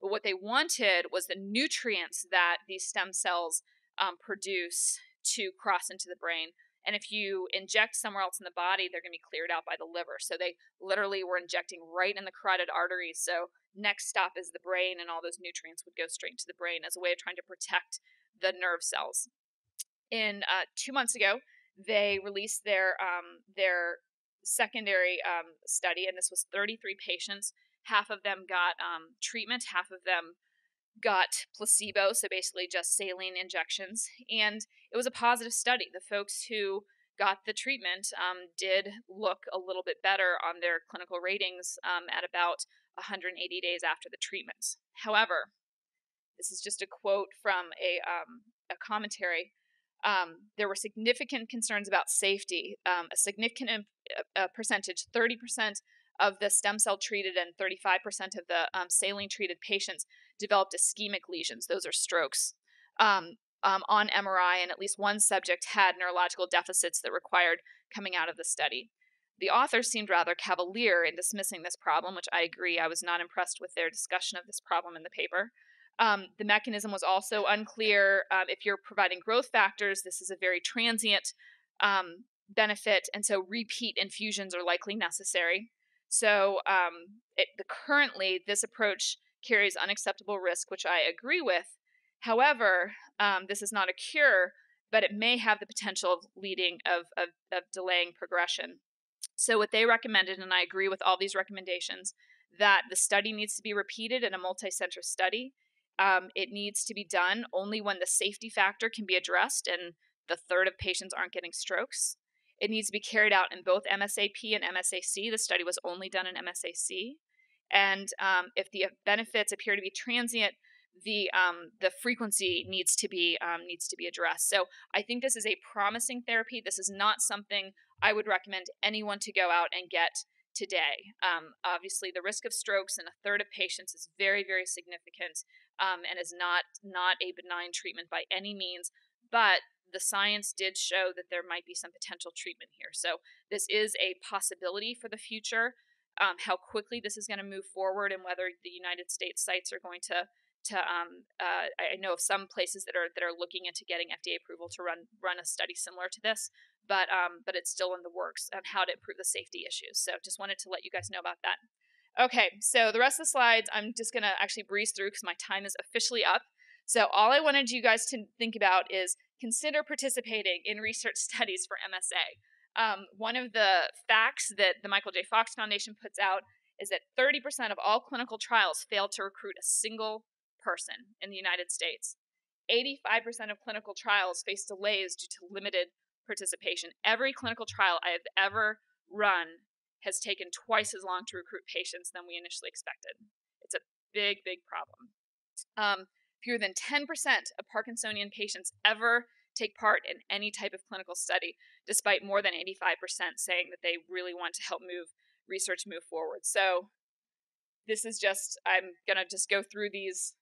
But what they wanted was the nutrients that these stem cells um, produce to cross into the brain. And if you inject somewhere else in the body, they're going to be cleared out by the liver. So they literally were injecting right in the carotid arteries. So next stop is the brain, and all those nutrients would go straight to the brain as a way of trying to protect the nerve cells. In uh, two months ago, they released their um, their secondary um, study, and this was 33 patients. Half of them got um, treatment, half of them got placebo, so basically just saline injections. And it was a positive study. The folks who got the treatment um, did look a little bit better on their clinical ratings um, at about 180 days after the treatments. However, this is just a quote from a, um, a commentary um, there were significant concerns about safety. Um, a significant uh, percentage, 30% of the stem cell treated and 35% of the um, saline treated patients developed ischemic lesions. Those are strokes. Um, um, on MRI, and at least one subject had neurological deficits that required coming out of the study. The authors seemed rather cavalier in dismissing this problem, which I agree. I was not impressed with their discussion of this problem in the paper. Um, the mechanism was also unclear. Um, if you're providing growth factors, this is a very transient um, benefit, and so repeat infusions are likely necessary. So, um, it, the, currently, this approach carries unacceptable risk, which I agree with. However, um, this is not a cure, but it may have the potential of leading of, of, of delaying progression. So, what they recommended, and I agree with all these recommendations, that the study needs to be repeated in a multi-center study um, it needs to be done only when the safety factor can be addressed and the third of patients aren't getting strokes. It needs to be carried out in both MSAP and MSAC. The study was only done in MSAC. And um, if the benefits appear to be transient, the um, the frequency needs to be um, needs to be addressed. So I think this is a promising therapy. This is not something I would recommend anyone to go out and get today. Um, obviously, the risk of strokes in a third of patients is very very significant um, and is not not a benign treatment by any means. But the science did show that there might be some potential treatment here. So this is a possibility for the future. Um, how quickly this is going to move forward and whether the United States sites are going to to um, uh, I know of some places that are that are looking into getting FDA approval to run run a study similar to this, but um, but it's still in the works on how to improve the safety issues. So just wanted to let you guys know about that. Okay, so the rest of the slides I'm just gonna actually breeze through because my time is officially up. So all I wanted you guys to think about is consider participating in research (laughs) studies for MSA. Um, one of the facts that the Michael J. Fox Foundation puts out is that 30% of all clinical trials fail to recruit a single person in the United States. 85% of clinical trials face delays due to limited participation. Every clinical trial I have ever run has taken twice as long to recruit patients than we initially expected. It's a big, big problem. Um, fewer than 10% of Parkinsonian patients ever take part in any type of clinical study, despite more than 85% saying that they really want to help move research move forward. So this is just I'm gonna just go through these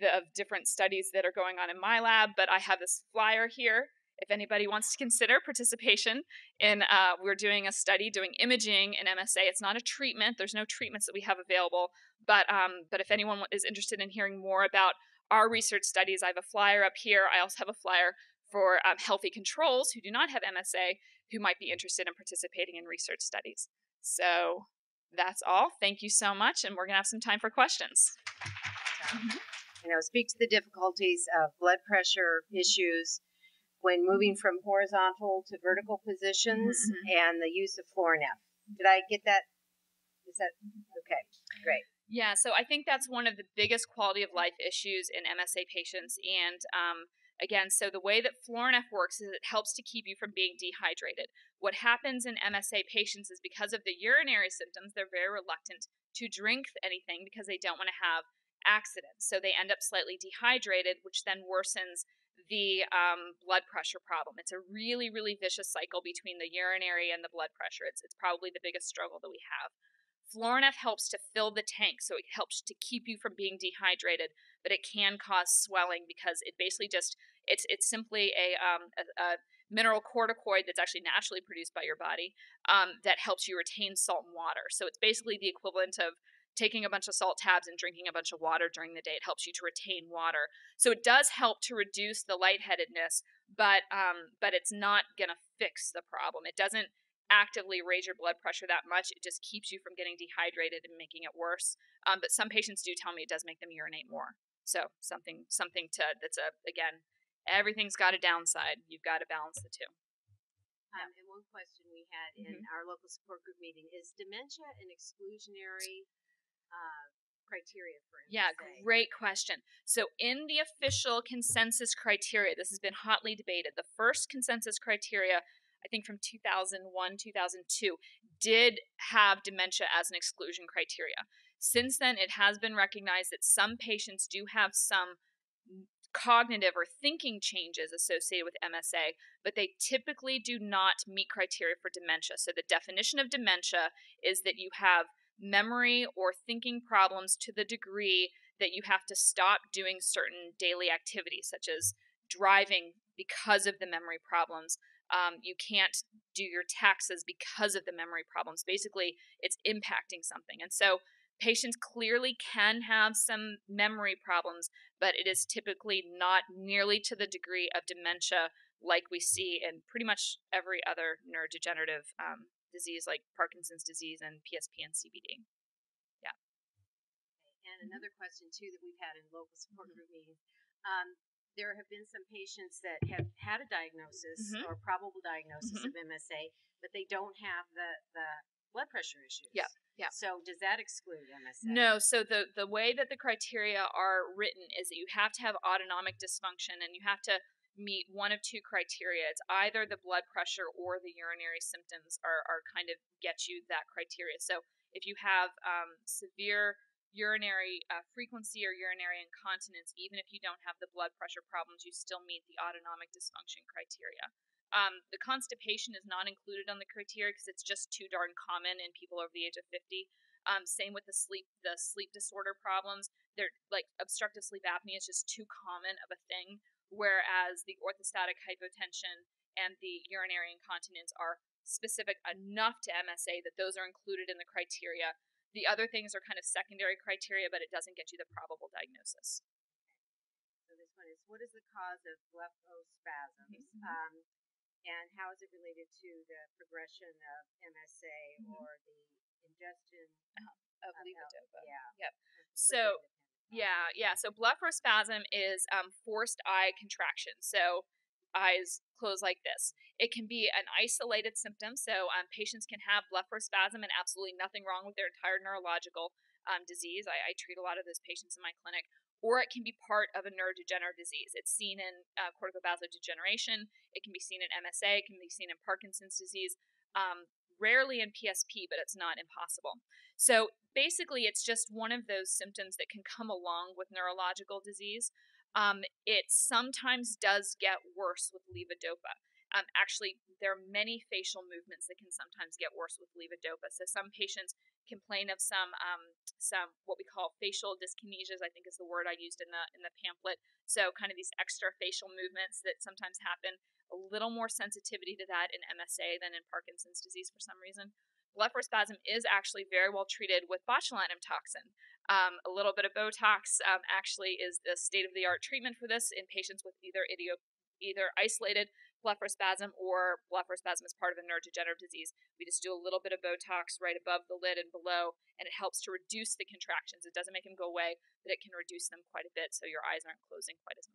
the, of different studies that are going on in my lab, but I have this flyer here. If anybody wants to consider participation in, uh, we're doing a study doing imaging in MSA. It's not a treatment. There's no treatments that we have available, but um, but if anyone is interested in hearing more about our research studies, I have a flyer up here. I also have a flyer for um, healthy controls who do not have MSA who might be interested in participating in research studies. So that's all. Thank you so much, and we're going to have some time for questions. Mm-hmm you know, speak to the difficulties of blood pressure issues when moving from horizontal to vertical positions mm-hmm. and the use of Florinef. Did I get that? Is that okay? Great. Yeah, so I think that's one of the biggest quality of life issues in MSA patients. And um, again, so the way that Florinef works is it helps to keep you from being dehydrated. What happens in MSA patients is because of the urinary symptoms, they're very reluctant to drink anything because they don't want to have accidents. So they end up slightly dehydrated, which then worsens the um, blood pressure problem. It's a really, really vicious cycle between the urinary and the blood pressure. It's, it's probably the biggest struggle that we have. Florinef helps to fill the tank, so it helps to keep you from being dehydrated, but it can cause swelling because it basically just it's it's simply a, um, a, a mineralocorticoid that's actually naturally produced by your body um, that helps you retain salt and water. So it's basically the equivalent of taking a bunch of salt tabs and drinking a bunch of water during the day. It helps you to retain water. So it does help to reduce the lightheadedness, but um, but it's not gonna fix the problem. It doesn't actively raise your blood pressure that much. It just keeps you from getting dehydrated and making it worse. Um, but some patients do tell me it does make them urinate more. So something something to that's a again everything's got a downside. You've got to balance the two. Um, and one question we had in mm-hmm. our local support group meeting is dementia an exclusionary uh, criteria for MSA? Yeah, great question. So, in the official consensus criteria, this has been hotly debated. The first consensus criteria, I think from 2001, 2002, did have dementia as an exclusion criteria. Since then, it has been recognized that some patients do have some cognitive or thinking changes associated with MSA, but they typically do not meet criteria for dementia. So, the definition of dementia is that you have memory or thinking problems to the degree that you have to stop doing certain daily activities, such as driving because of the memory problems. Um, you can't do your taxes because of the memory problems. Basically, it's impacting something. And so, patients clearly can have some memory problems, but it is typically not nearly to the degree of dementia like we see in pretty much every other neurodegenerative um, disease like Parkinson's disease and PSP and CBD. Yeah. And another question too that we've had in local support mm-hmm. group meetings. Um, there have been some patients that have had a diagnosis mm-hmm. or probable diagnosis mm-hmm. of MSA, but they don't have the, the blood pressure issues. Yeah. Yeah. So does that exclude MSA? No. So the the way that the criteria are written is that you have to have autonomic dysfunction and you have to meet one of two criteria. It's either the blood pressure or the urinary symptoms are, are kind of get you that criteria. So if you have um, severe urinary uh, frequency or urinary incontinence, even if you don't have the blood pressure problems, you still meet the autonomic dysfunction criteria. Um, the constipation is not included on the criteria because it's just too darn common in people over the age of 50. Um, same with the sleep, the sleep disorder problems. They're like obstructive sleep apnea is just too common of a thing, whereas the orthostatic hypotension and the urinary incontinence are specific enough to MSA that those are included in the criteria the other things are kind of secondary criteria, but it doesn't get you the probable diagnosis. So this one is what is the cause of blepharospasms, mm-hmm. um, and how is it related to the progression of MSA mm-hmm. or the ingestion uh-huh. of, of levodopa? Yeah. Yep. So. Yeah, yeah. So blepharospasm is um, forced eye contraction. So eyes close like this. It can be an isolated symptom, so um, patients can have blepharospasm and absolutely nothing wrong with their entire neurological um, disease. I, I, treat a lot of those patients in my clinic. Or it can be part of a neurodegenerative disease. It's seen in uh, corticobasal degeneration. It can be seen in MSA. It can be seen in Parkinson's disease. Um, rarely in PSP, but it's not impossible. So basically, it's just one of those symptoms that can come along with neurological disease. Um, it sometimes does get worse with levodopa. Um, actually, there are many facial movements that can sometimes get worse with levodopa. So some patients complain of some um, some what we call facial dyskinesias. I think is the word I used in the in the pamphlet. So kind of these extra facial movements that sometimes happen. A little more sensitivity to that in MSA than in Parkinson's disease for some reason. Blepharospasm is actually very well treated with botulinum toxin. Um, a little bit of Botox um, actually is the state of the art treatment for this in patients with either idio- either isolated blepharospasm or blepharospasm is part of a neurodegenerative disease. We just do a little bit of Botox right above the lid and below, and it helps to reduce the contractions. It doesn't make them go away, but it can reduce them quite a bit so your eyes aren't closing quite as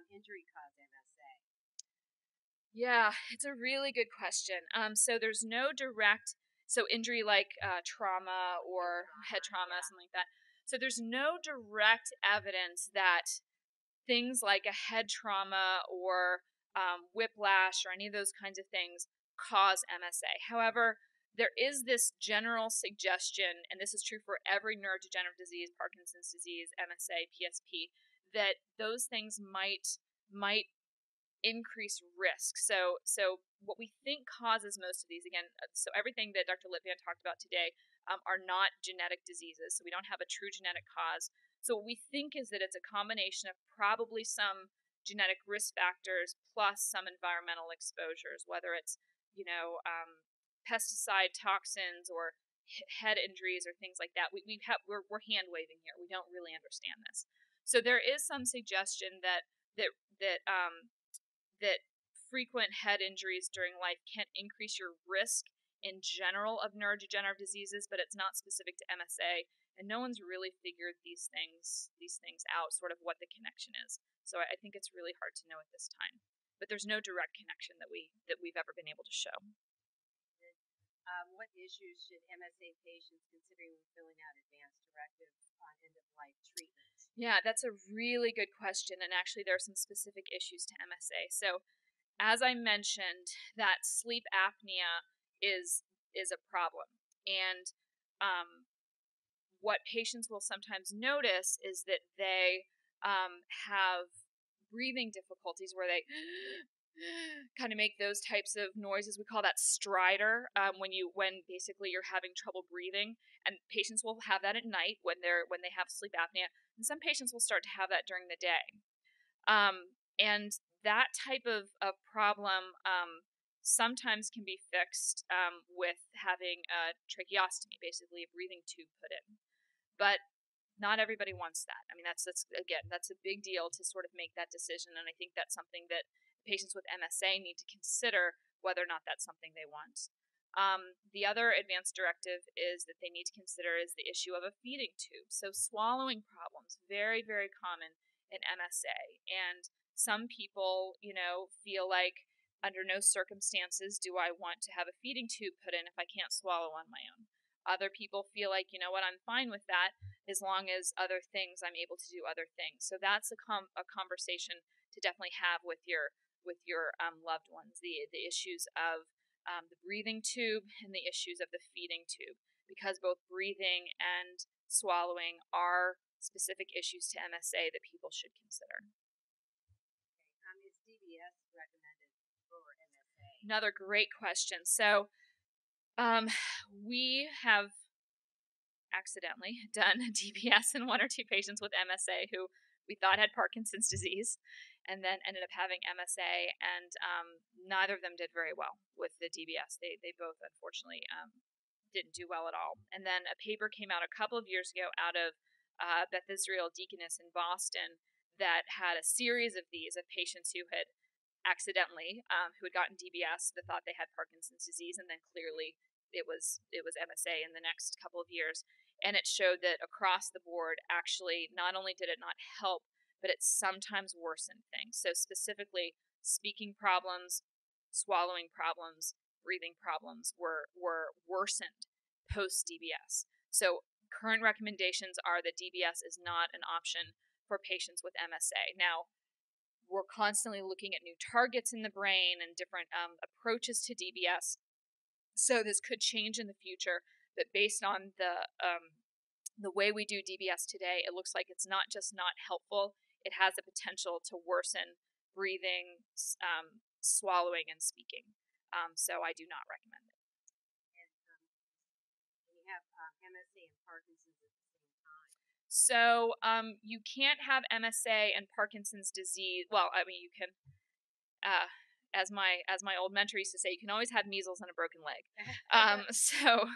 um, injury cause MSA? Yeah, it's a really good question. Um, so there's no direct so injury like uh, trauma or head trauma, something like that. So there's no direct evidence that things like a head trauma or um, whiplash or any of those kinds of things cause MSA. However, there is this general suggestion, and this is true for every neurodegenerative disease, Parkinson's disease, MSA, PSP, that those things might might increase risk. So so what we think causes most of these, again, uh, so everything that Dr. Litvan talked about today um, are not genetic diseases. So we don't have a true genetic cause. So what we think is that it's a combination of probably some genetic risk factors plus some environmental exposures, whether it's, you know, um, pesticide toxins or head injuries or things like that. We, we have, we're, we're hand waving here. We don't really understand this. So there is some suggestion that, that, that, um, that frequent head injuries during life can increase your risk in general of neurodegenerative diseases, but it's not specific to MSA. And no one's really figured these things these things out, sort of what the connection is. So I think it's really hard to know at this time. But there's no direct connection that we that we've ever been able to show. Um, what issues should MSA patients consider when filling out advance directives on end of life treatment? Yeah, that's a really good question. And actually, there are some specific issues to MSA. So, as I mentioned, that sleep apnea is is a problem, and um, what patients will sometimes notice is that they um, have breathing difficulties where they kind of make those types of noises. We call that stridor um, when you when basically you're having trouble breathing, and patients will have that at night when they're when they have sleep apnea, and some patients will start to have that during the day. Um, and that type of, of problem um, sometimes can be fixed um, with having a tracheostomy, basically a breathing tube put in. But not everybody wants that. I mean, that's, that's again, that's a big deal to sort of make that decision, and I think that's something that patients with MSA need to consider whether or not that's something they want. Um, the other advanced directive is that they need to consider is the issue of a feeding tube. So swallowing problems, very, very common in MSA. And some people, you know, feel like under no circumstances do I want to have a feeding tube put in if I can't swallow on my own. Other people feel like, you know what, I'm fine with that as long as other things I'm able to do other things. So that's a com- a conversation to definitely have with your with your um, loved ones. The the issues of um, the breathing tube and the issues of the feeding tube, because both breathing and swallowing are specific issues to MSA that people should consider. Um, is DBS recommended for MSA? Another great question. So, um, we have accidentally done (laughs) DBS in one or two patients with MSA who we thought had Parkinson's disease and then ended up having MSA, and um, neither of them did very well with the DBS. They, they both, unfortunately, um, didn't do well at all. And then a paper came out a couple of years ago out of uh, Beth Israel Deaconess in Boston that had a series of these of patients who had accidentally um, who had gotten DBS that thought they had Parkinson's disease, and then clearly it was it was MSA in the next couple of years. And it showed that across the board, actually, not only did it not help but it sometimes worsened things. So, specifically, speaking problems, swallowing problems, breathing problems were, were worsened post DBS. So, current recommendations are that DBS is not an option for patients with MSA. Now, we're constantly looking at new targets in the brain and different um, approaches to DBS. So, this could change in the future, but based on the um, the way we do DBS today, it looks like it's not just not helpful, it has the potential to worsen breathing, um, swallowing, and speaking. Um, so I do not recommend it. And um, you have uh, MSA and Parkinson's at the same time. So um, you can't have MSA and Parkinson's disease. Well, I mean, you can. Uh, as my as my old mentor used to say, you can always have measles and a broken leg. (laughs) Um, (laughs) so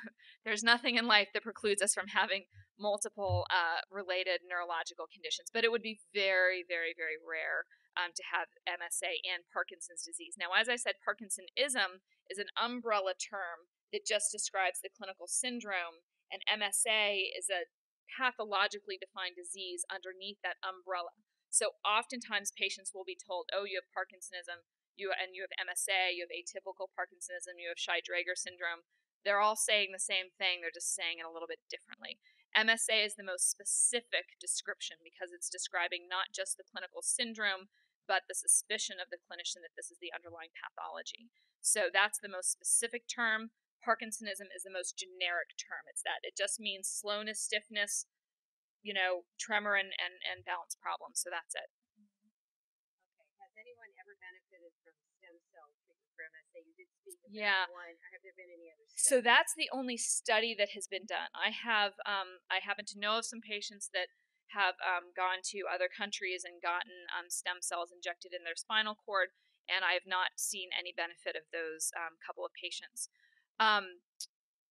there's nothing in life that precludes us from having multiple uh, related neurological conditions, but it would be very, very, very rare um, to have MSA and Parkinson's disease. Now, as I said, Parkinsonism is an umbrella term that just describes the clinical syndrome, and MSA is a pathologically defined disease underneath that umbrella. So, oftentimes patients will be told, "Oh, you have Parkinsonism." You, and you have MSA, you have atypical Parkinsonism, you have Shy-Drager syndrome. They're all saying the same thing, they're just saying it a little bit differently. MSA is the most specific description because it's describing not just the clinical syndrome, but the suspicion of the clinician that this is the underlying pathology. So that's the most specific term. Parkinsonism is the most generic term. It's that it just means slowness, stiffness, you know, tremor and, and, and balance problems. So that's it. Okay. Has anyone ever benefited from stem cell did speak about yeah. one. Have there been any others? So that's the only study that has been done. I have, um, I happen to know of some patients that have um, gone to other countries and gotten um, stem cells injected in their spinal cord, and I have not seen any benefit of those um, couple of patients. Um,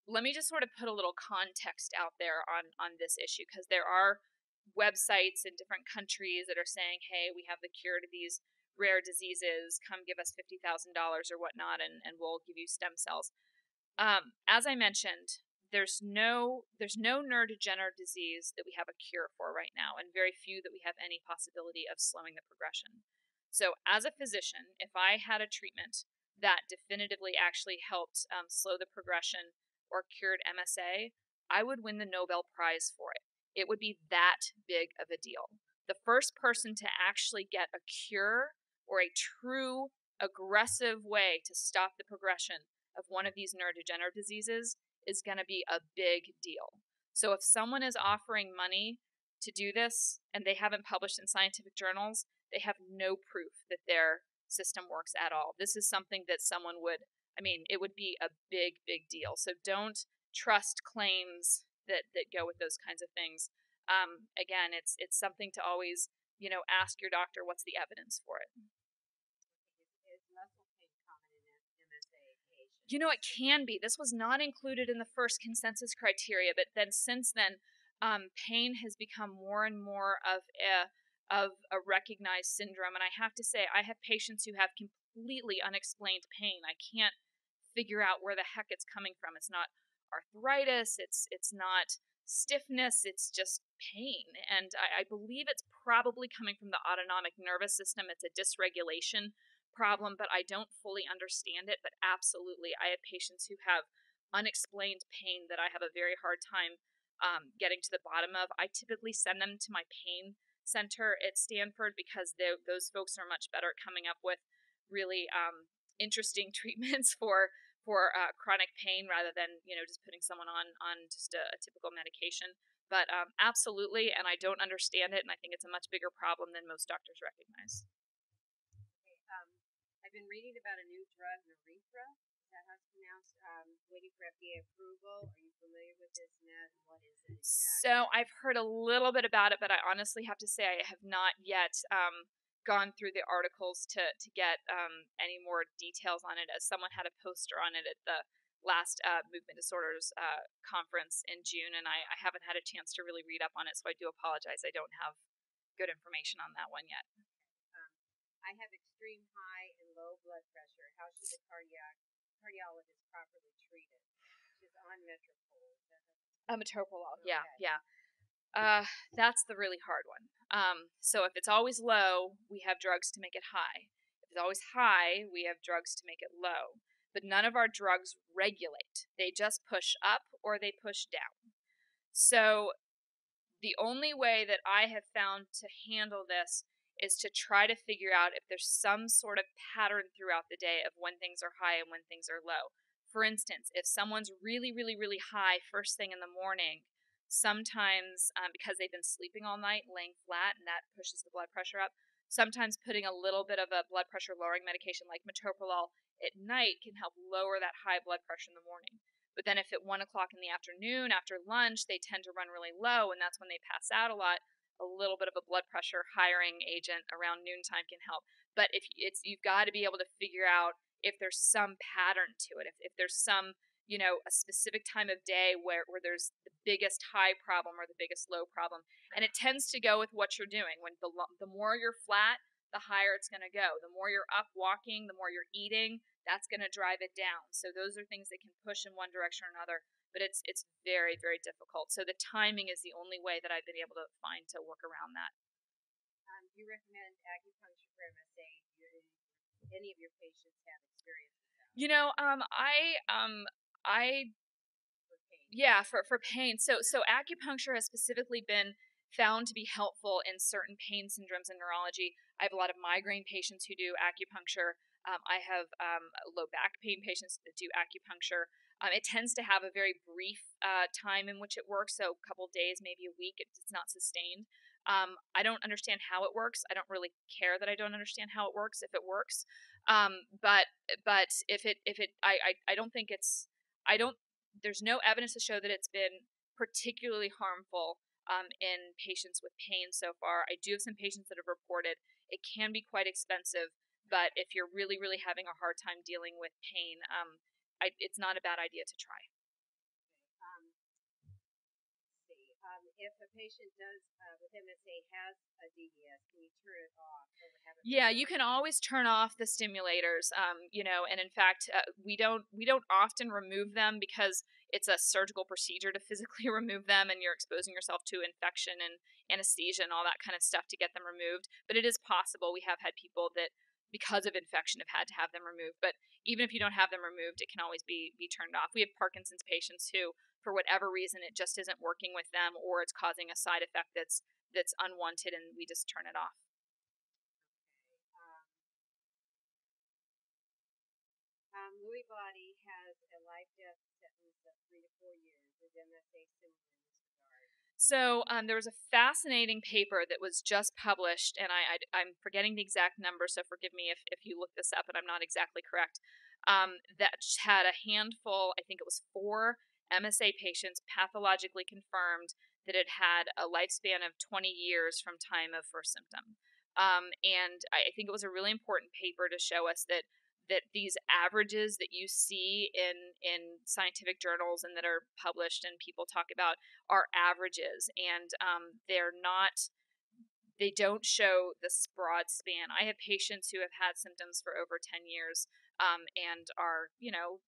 let me just sort of put a little context out there on on this issue because there are websites in different countries that are saying, "Hey, we have the cure to these rare diseases. Come give us fifty thousand dollars or whatnot, and and we'll give you stem cells." Um, as I mentioned, there's no there's no neurodegenerative disease that we have a cure for right now, and very few that we have any possibility of slowing the progression. So, as a physician, if I had a treatment that definitively actually helped um, slow the progression or cured MSA, I would win the Nobel Prize for it. It would be that big of a deal. The first person to actually get a cure or a true aggressive way to stop the progression of one of these neurodegenerative diseases is going to be a big deal. So if someone is offering money to do this and they haven't published in scientific journals, they have no proof that their system works at all. This is something that someone would, I mean, it would be a big, big deal. So don't trust claims that, that go with those kinds of things. Um, again, it's it's something to always, you know, ask your doctor what's the evidence for it. You know, it can be. This was not included in the first consensus criteria, but then since then, um, pain has become more and more of a of a recognized syndrome. And I have to say, I have patients who have completely unexplained pain. I can't figure out where the heck it's coming from. It's not arthritis. It's it's not stiffness. It's just pain, and I, I believe it's probably coming from the autonomic nervous system. It's a dysregulation problem, but I don't fully understand it. But absolutely, I have patients who have unexplained pain that I have a very hard time um, getting to the bottom of. I typically send them to my pain center at Stanford because those folks are much better at coming up with really um, interesting (laughs) treatments for for uh, chronic pain rather than you know just putting someone on on just a, a typical medication. But um, absolutely, and I don't understand it, and I think it's a much bigger problem than most doctors recognize. Been reading about a new drug, Northera. Is that how it's pronounced? Um, waiting for FDA approval. Are you familiar with this net? What is it? Exactly? So I've heard a little bit about it, but I honestly have to say I have not yet. Um, gone through the articles to to get um, any more details on it. As someone had a poster on it at the last uh, movement disorders uh, conference in June, and I, I, haven't had a chance to really read up on it, so I do apologize. I don't have good information on that one yet. Um, I have extreme high low blood pressure. How should the cardiac cardiologist properly treat it? She's on Metoprolol. Uh, Metoprolol, okay. yeah, yeah. Uh, that's the really hard one. Um, so if it's always low, we have drugs to make it high. If it's always high, we have drugs to make it low. But none of our drugs regulate. They just push up or they push down. So the only way that I have found to handle this is to try to figure out if there's some sort of pattern throughout the day of when things are high and when things are low. For instance, if someone's really, really, really high first thing in the morning, Sometimes, um, because they've been sleeping all night, laying flat, and that pushes the blood pressure up. Sometimes putting a little bit of a blood pressure lowering medication like metoprolol at night can help lower that high blood pressure in the morning. But then, if at one o'clock in the afternoon after lunch they tend to run really low, and that's when they pass out a lot, a little bit of a blood pressure hiring agent around noontime can help. But if it's you've got to be able to figure out if there's some pattern to it, if, if there's some you know a specific time of day where, where there's the biggest high problem or the biggest low problem. And it tends to go with what you're doing. When the, the more you're flat the higher it's going to go. The more you're up walking the more you're eating that's going to drive it down. So those are things that can push in one direction or another but it's it's very very difficult so the timing is the only way that i've been able to find to work around that um, do you recommend acupuncture for msa do any of your patients have experience you know, um, I um, I yeah for for pain. So so acupuncture has specifically been found to be helpful in certain pain syndromes in neurology. I have a lot of migraine patients who do acupuncture. Um, I have um, low back pain patients that do acupuncture. Um, it tends to have a very brief uh, time in which it works, so a couple days, maybe a week. It's not sustained. Um, I don't understand how it works. I don't really care that I don't understand how it works if it works. Um, but but if it if it I, I I don't think it's I don't. There's no evidence to show that it's been particularly harmful um, in patients with pain so far. I do have some patients that have reported it can be quite expensive, but if you're really, really having a hard time dealing with pain, um, I, it's not a bad idea to try. um, if a patient does uh, with MSA has a DBS, can you turn it off? yeah, you can always turn off the stimulators. Um, you know, and in fact, uh, we don't we don't often remove them because it's a surgical procedure to physically (laughs) remove them, and you're exposing yourself to infection and anesthesia and all that kind of stuff to get them removed. But it is possible. We have had people that because of infection have had to have them removed. But even if you don't have them removed, it can always be be turned off. We have Parkinson's patients who for whatever reason it just isn't working with them or it's causing a side effect that's that's unwanted and we just turn it off um, um, body has a life death sentence of three to four years. Is MSA similar? So um, there was a fascinating paper that was just published, and I, I, am forgetting the exact number, so forgive me if, if you look this up and I'm not exactly correct. Um, that had a handful, I think it was four MSA patients pathologically confirmed that it had a lifespan of 20 years from time of first symptom. Um, and I think it was a really important paper to show us that that these averages that you see in in scientific journals and that are published and people talk about are averages and um, they're not they don't show this broad span i have patients who have had symptoms for over 10 years um, and are you know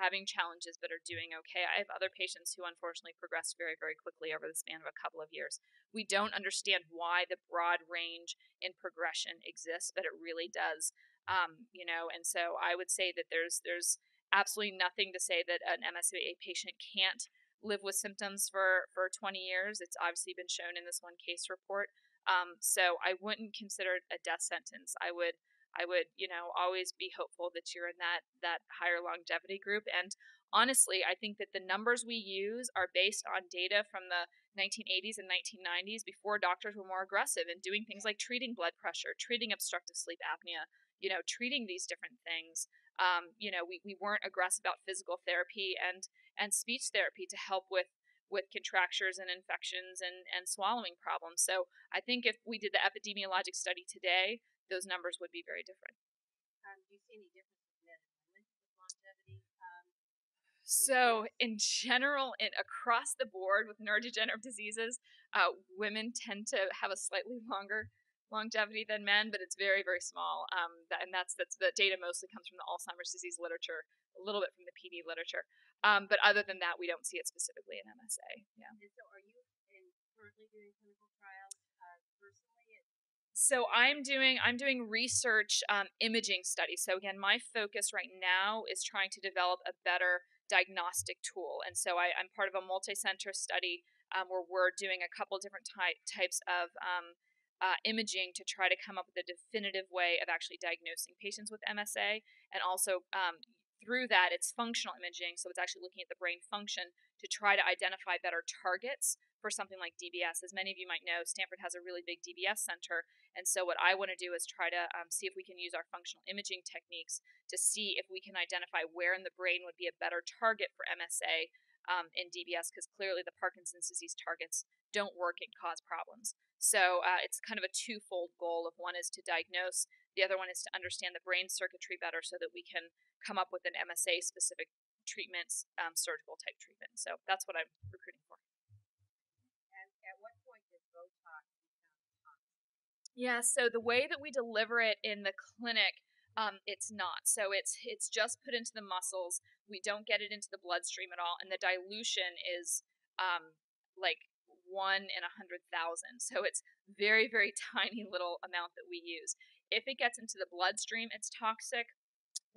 having challenges but are doing okay. I have other patients who unfortunately progressed very, very quickly over the span of a couple of years. We don't understand why the broad range in progression exists, but it really does. Um, you know, and so I would say that there's there's absolutely nothing to say that an MSA patient can't live with symptoms for for 20 years. It's obviously been shown in this one case report. Um, so I wouldn't consider it a death sentence. I would I would, you know, always be hopeful that you're in that that higher longevity group. And honestly, I think that the numbers we use are based on data from the 1980s and 1990s before doctors were more aggressive in doing things like treating blood pressure, treating obstructive sleep apnea, you know, treating these different things. Um, you know, we, we weren't aggressive about physical therapy and and speech therapy to help with with contractures and infections and, and swallowing problems. So I think if we did the epidemiologic study today, those numbers would be very different. Um, do you see any difference in women with longevity? Um, so, in general, in, across the board with neurodegenerative diseases, uh, women tend to have a slightly longer longevity than men, but it's very, very small. Um, that, and that's that's the data mostly comes from the Alzheimer's disease literature, a little bit from the PD literature. Um, but other than that, we don't see it specifically in MSA. Yeah. And so, are you in, currently doing clinical trials uh, personally? so i'm doing i'm doing research um, imaging studies so again my focus right now is trying to develop a better diagnostic tool and so I, am part of a multi-center study um, where we're doing a couple different ty- types of um, uh, imaging to try to come up with a definitive way of actually diagnosing patients with msa and also um, through that it's functional imaging so it's actually looking at the brain function to try to identify better targets for something like DBS. As many of you might know, Stanford has a really big DBS center. And so, what I want to do is try to um, see if we can use our functional imaging techniques to see if we can identify where in the brain would be a better target for MSA um, in DBS, because clearly the Parkinson's disease targets don't work and cause problems. So, uh, it's kind of a twofold goal of one is to diagnose, the other one is to understand the brain circuitry better so that we can come up with an MSA specific treatments, um, surgical type treatment. So, that's what I'm recruiting for. Yeah, so the way that we deliver it in the clinic, um, it's not. So it's it's just put into the muscles. We don't get it into the bloodstream at all, and the dilution is um, like one in a hundred thousand. So it's very very (laughs) tiny little amount that we use. If it gets into the bloodstream, it's toxic,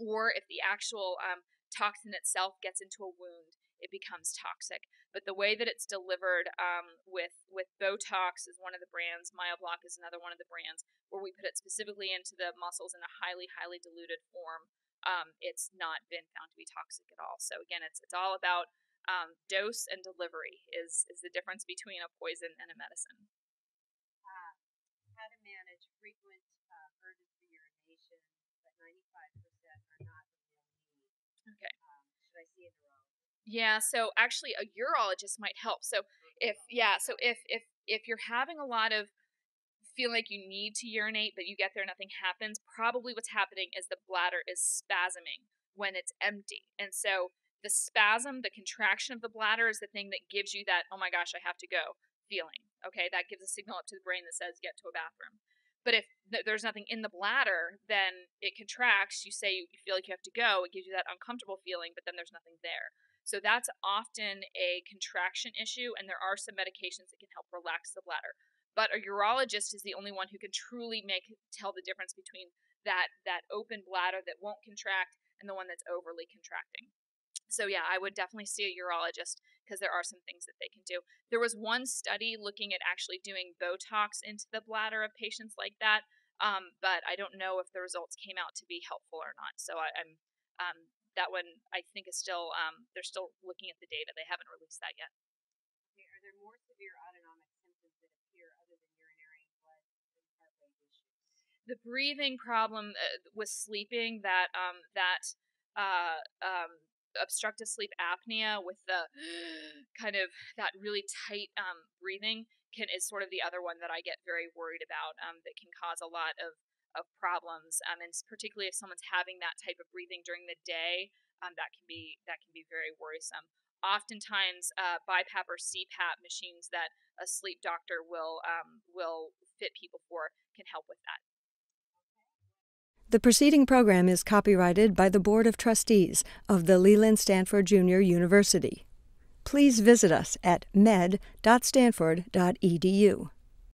or if the actual um, toxin itself gets into a wound, it becomes toxic. But the way that it's delivered um, with with Botox is one of the brands, Myobloc is another one of the brands, where we put it specifically into the muscles in a highly highly diluted form. Um, it's not been found to be toxic at all. So again, it's it's all about um, dose and delivery is is the difference between a poison and a medicine. Uh, how to manage frequent uh, urges for urination, but 95% are not the real need. Okay. Um, should I see a neurologist? Yeah, so actually a urologist might help. So if yeah, so if if if you're having a lot of feel like you need to urinate but you get there nothing happens, probably what's happening is the bladder is spasming when it's empty. And so the spasm, the contraction of the bladder is the thing that gives you that oh my gosh, I have to go feeling. Okay, that gives a signal up to the brain that says get to a bathroom. But if th- there's nothing in the bladder, then it contracts. You say you feel like you have to go. It gives you that uncomfortable feeling, but then there's nothing there. So that's often a contraction issue, and there are some medications that can help relax the bladder. But a urologist is the only one who can truly make tell the difference between that that open bladder that won't contract and the one that's overly contracting. So yeah, I would definitely see a urologist because there are some things that they can do. There was one study looking at actually doing Botox into the bladder of patients like that, um, but I don't know if the results came out to be helpful or not. So I, am um, that one I think is still um, they're still looking at the data. They haven't released that yet. Okay, are there more severe autonomic symptoms that appear other than urinary blood and heartway issues? The breathing problem uh, with sleeping that um, that uh, um, obstructive sleep apnea with the (gasps) kind of that really tight um, breathing can is sort of the other one that I get very worried about um, that can cause a lot of of problems, um, and particularly if someone's having that type of breathing during the day, um, that can be that can be very worrisome. Oftentimes, uh, BiPAP or CPAP machines that a sleep doctor will um, will fit people for can help with that. The preceding program is copyrighted by the Board of Trustees of the Leland Stanford Junior University. Please visit us at med.stanford.edu.